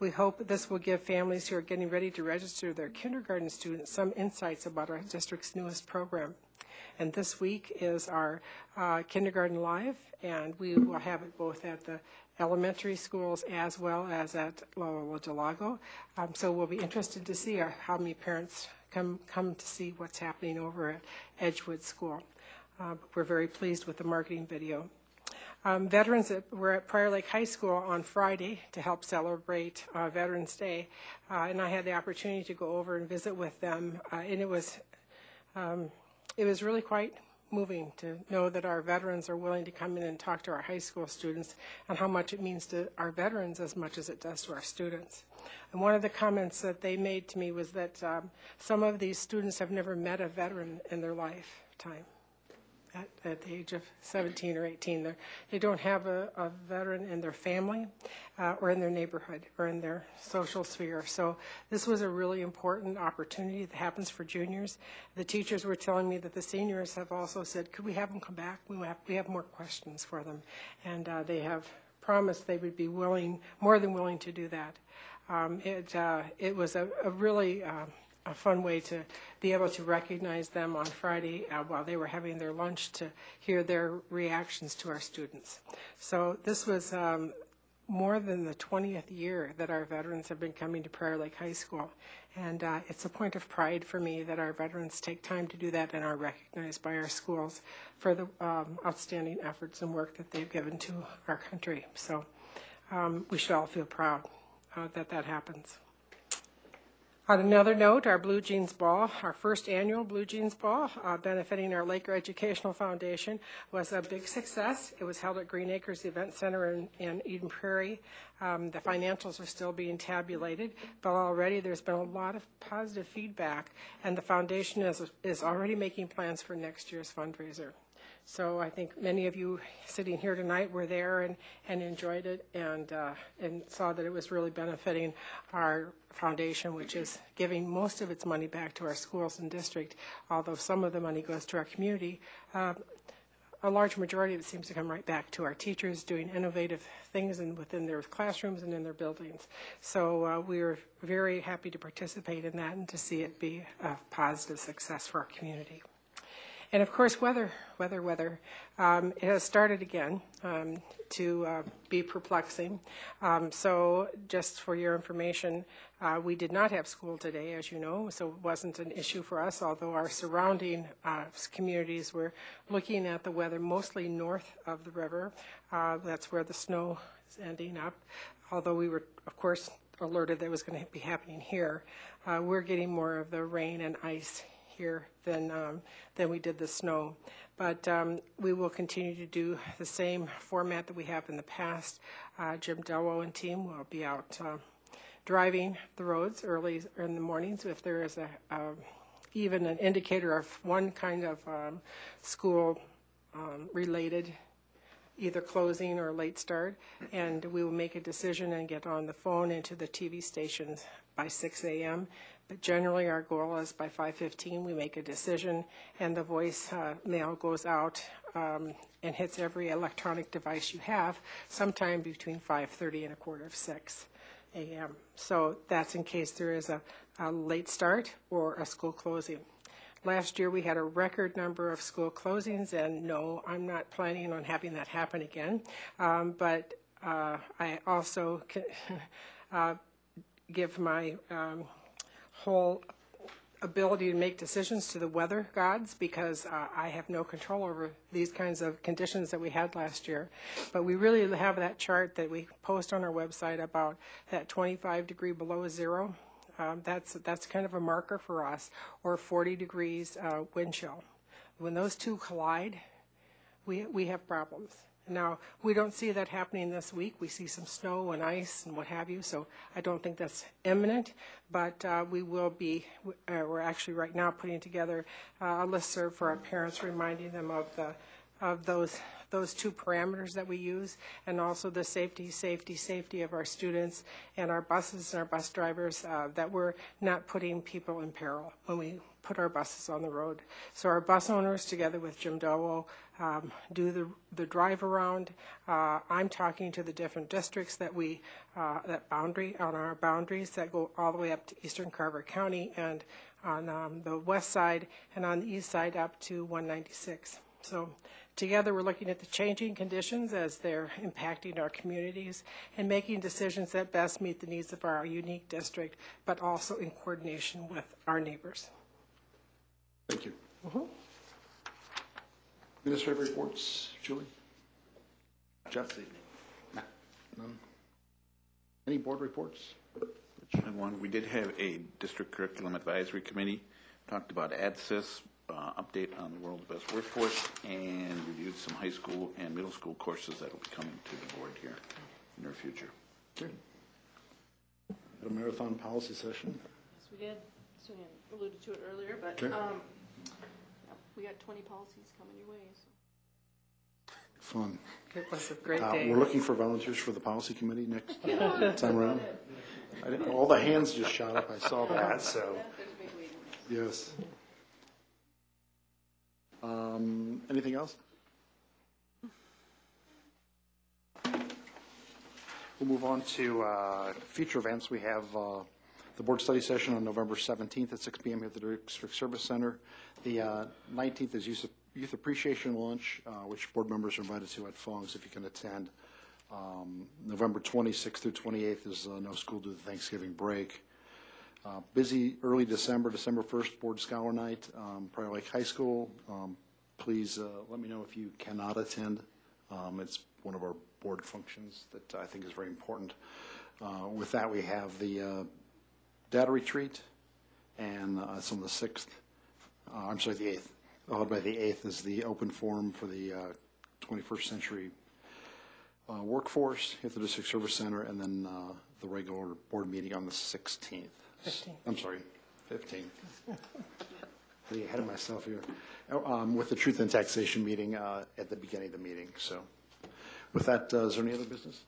Speaker 10: We hope this will give families who are getting ready to register their kindergarten students some insights about our district's newest program. And this week is our uh, Kindergarten Live, and we will have it both at the elementary schools as well as at La Ola del Lago. Um, So we'll be interested to see uh, how many parents come, come to see what's happening over at Edgewood School. Uh, We're very pleased with the marketing video. Um, Veterans that were at Prior Lake High School on Friday to help celebrate uh, Veterans Day, uh, and I had the opportunity to go over and visit with them, uh, and it was um, it was really quite moving to know that our veterans are willing to come in and talk to our high school students and how much it means to our veterans as much as it does to our students. And one of the comments that they made to me was that um, some of these students have never met a veteran in their lifetime at, at the age of 17 or 18. They're, they don't have a, a veteran in their family uh, or in their neighborhood or in their social sphere. So this was a really important opportunity that happens for juniors. The teachers were telling me that the seniors have also said, could we have them come back? We have, we have more questions for them. And uh, they have promised they would be willing, more than willing to do that. Um, it, uh, it was a, a really uh, a fun way to be able to recognize them on Friday uh, while they were having their lunch to hear their reactions to our students. So this was um, more than the 20th year that our veterans have been coming to Prior Lake High School. And uh, it's a point of pride for me that our veterans take time to do that and are recognized by our schools for the um, outstanding efforts and work that they've given to our country. So um, we should all feel proud uh, that that happens. On another note, our Blue Jeans Ball, our first annual Blue Jeans Ball, uh, benefiting our Laker Educational Foundation, was a big success. It was held at Green Acres Event Center in, in Eden Prairie. Um, the financials are still being tabulated, but already there's been a lot of positive feedback, and the foundation is, is already making plans for next year's fundraiser. So I think many of you sitting here tonight were there and, and enjoyed it and, uh, and saw that it was really benefiting our foundation, which is giving most of its money back to our schools and district, although some of the money goes to our community. Uh, a large majority of it seems to come right back to our teachers doing innovative things in, within their classrooms and in their buildings. So uh, we are very happy to participate in that and to see it be a positive success for our community. And of course, weather, weather, weather. Um, it has started again um, to uh, be perplexing. Um, so, just for your information, uh, we did not have school today, as you know, so it wasn't an issue for us, although our surrounding uh, communities were looking at the weather mostly north of the river. Uh, that's where the snow is ending up. Although we were, of course, alerted that it was going to be happening here, uh, we're getting more of the rain and ice here than, um, than we did the snow. But um, we will continue to do the same format that we have in the past. Uh, Jim Delwo and team will be out uh, driving the roads early in the mornings if there is a, um, even an indicator of one kind of um, school um, related either closing or late start, and we will make a decision and get on the phone into the TV stations by 6 a.m. Generally, our goal is by 5:15 we make a decision, and the voice uh, mail goes out um, and hits every electronic device you have, sometime between 5:30 and a quarter of 6 a.m. So that's in case there is a, a late start or a school closing. Last year, we had a record number of school closings, and no, I'm not planning on having that happen again. Um, but uh, I also [LAUGHS] uh, give my um, whole ability to make decisions to the weather gods because uh, I have no control over these kinds of conditions that we had last year. But we really have that chart that we post on our website about that 25 degree below zero. Um, that's that's kind of a marker for us, or 40 degrees uh, wind chill. When those two collide, we we have problems. Now we don't see that happening this week. We see some snow and ice and what have you, so I don't think that's imminent. But uh, we will be. Uh, we're actually right now putting together uh, a listserv for our parents, reminding them of the of those those two parameters that we use, and also the safety, safety, safety of our students and our buses and our bus drivers, uh, that we're not putting people in peril when we put our buses on the road. So our bus owners, together with Jim Dowell, um, do the, the drive around. Uh, I'm talking to the different districts that we, uh, that boundary, on our boundaries that go all the way up to eastern Carver County and on um, the west side and on the east side up to 196. So together, we're looking at the changing conditions as they're impacting our communities and making decisions that best meet the needs of our unique district, but also in coordination with our neighbors.
Speaker 13: Thank you. Mm-hmm. Administrative reports, Julie? Jeff? Matt? None? Any board reports?
Speaker 3: One, we did have a district curriculum advisory committee, talked about ADSIS, uh, update on the world's best workforce, and reviewed some high school and middle school courses that will be coming to the board here in the near future.
Speaker 13: Okay. Had a marathon policy session.
Speaker 1: Yes, we did. So we alluded to it earlier, but
Speaker 13: Okay.
Speaker 1: um, yeah, we got 20 policies coming your way. So.
Speaker 13: Fun.
Speaker 10: It was a great
Speaker 13: Uh,
Speaker 10: day.
Speaker 13: We're looking for volunteers for the policy committee next [LAUGHS] time around. I didn't, all the hands just shot up, I saw that, so, yes. Um, anything else? We'll move on to, uh, future events. We have, uh, the board study session on November seventeenth at six P M. here at the District Service Center. The, uh, nineteenth is youth, youth appreciation lunch, uh, which board members are invited to at Fong's if you can attend. Um, November 26th through 28th is uh, no school due to Thanksgiving break. Uh, Busy early December, December 1st, Board Scholar Night, um, Prior Lake High School. Um, Please uh, let me know if you cannot attend. Um, It's one of our board functions that I think is very important. Uh, With that, we have the uh, data retreat, and uh, it's on the 6th, uh, I'm sorry, the 8th. Followed by the 8th is the open forum for the uh, 21st century workforce at the District Service Center, and then the regular board meeting on the 16th.
Speaker 10: 15th.
Speaker 13: I'm sorry, 15. [LAUGHS] Getting ahead of myself here. Oh, um, With the Truth and Taxation meeting uh, at the beginning of the meeting, so. With that, uh, is there any other business?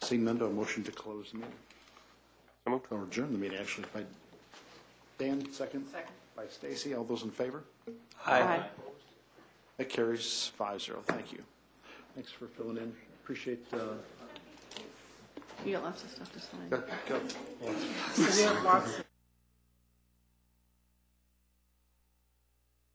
Speaker 13: Seeing none, do I motion to close the meeting? Or adjourn the meeting, actually, by Dan, second? Second. By Stacy, all those in favor?
Speaker 1: Aye.
Speaker 13: That carries five zero, thank you. Thanks for filling in, appreciate, uh,
Speaker 1: You got lots of stuff to sign.
Speaker 13: go, go.
Speaker 10: So lots of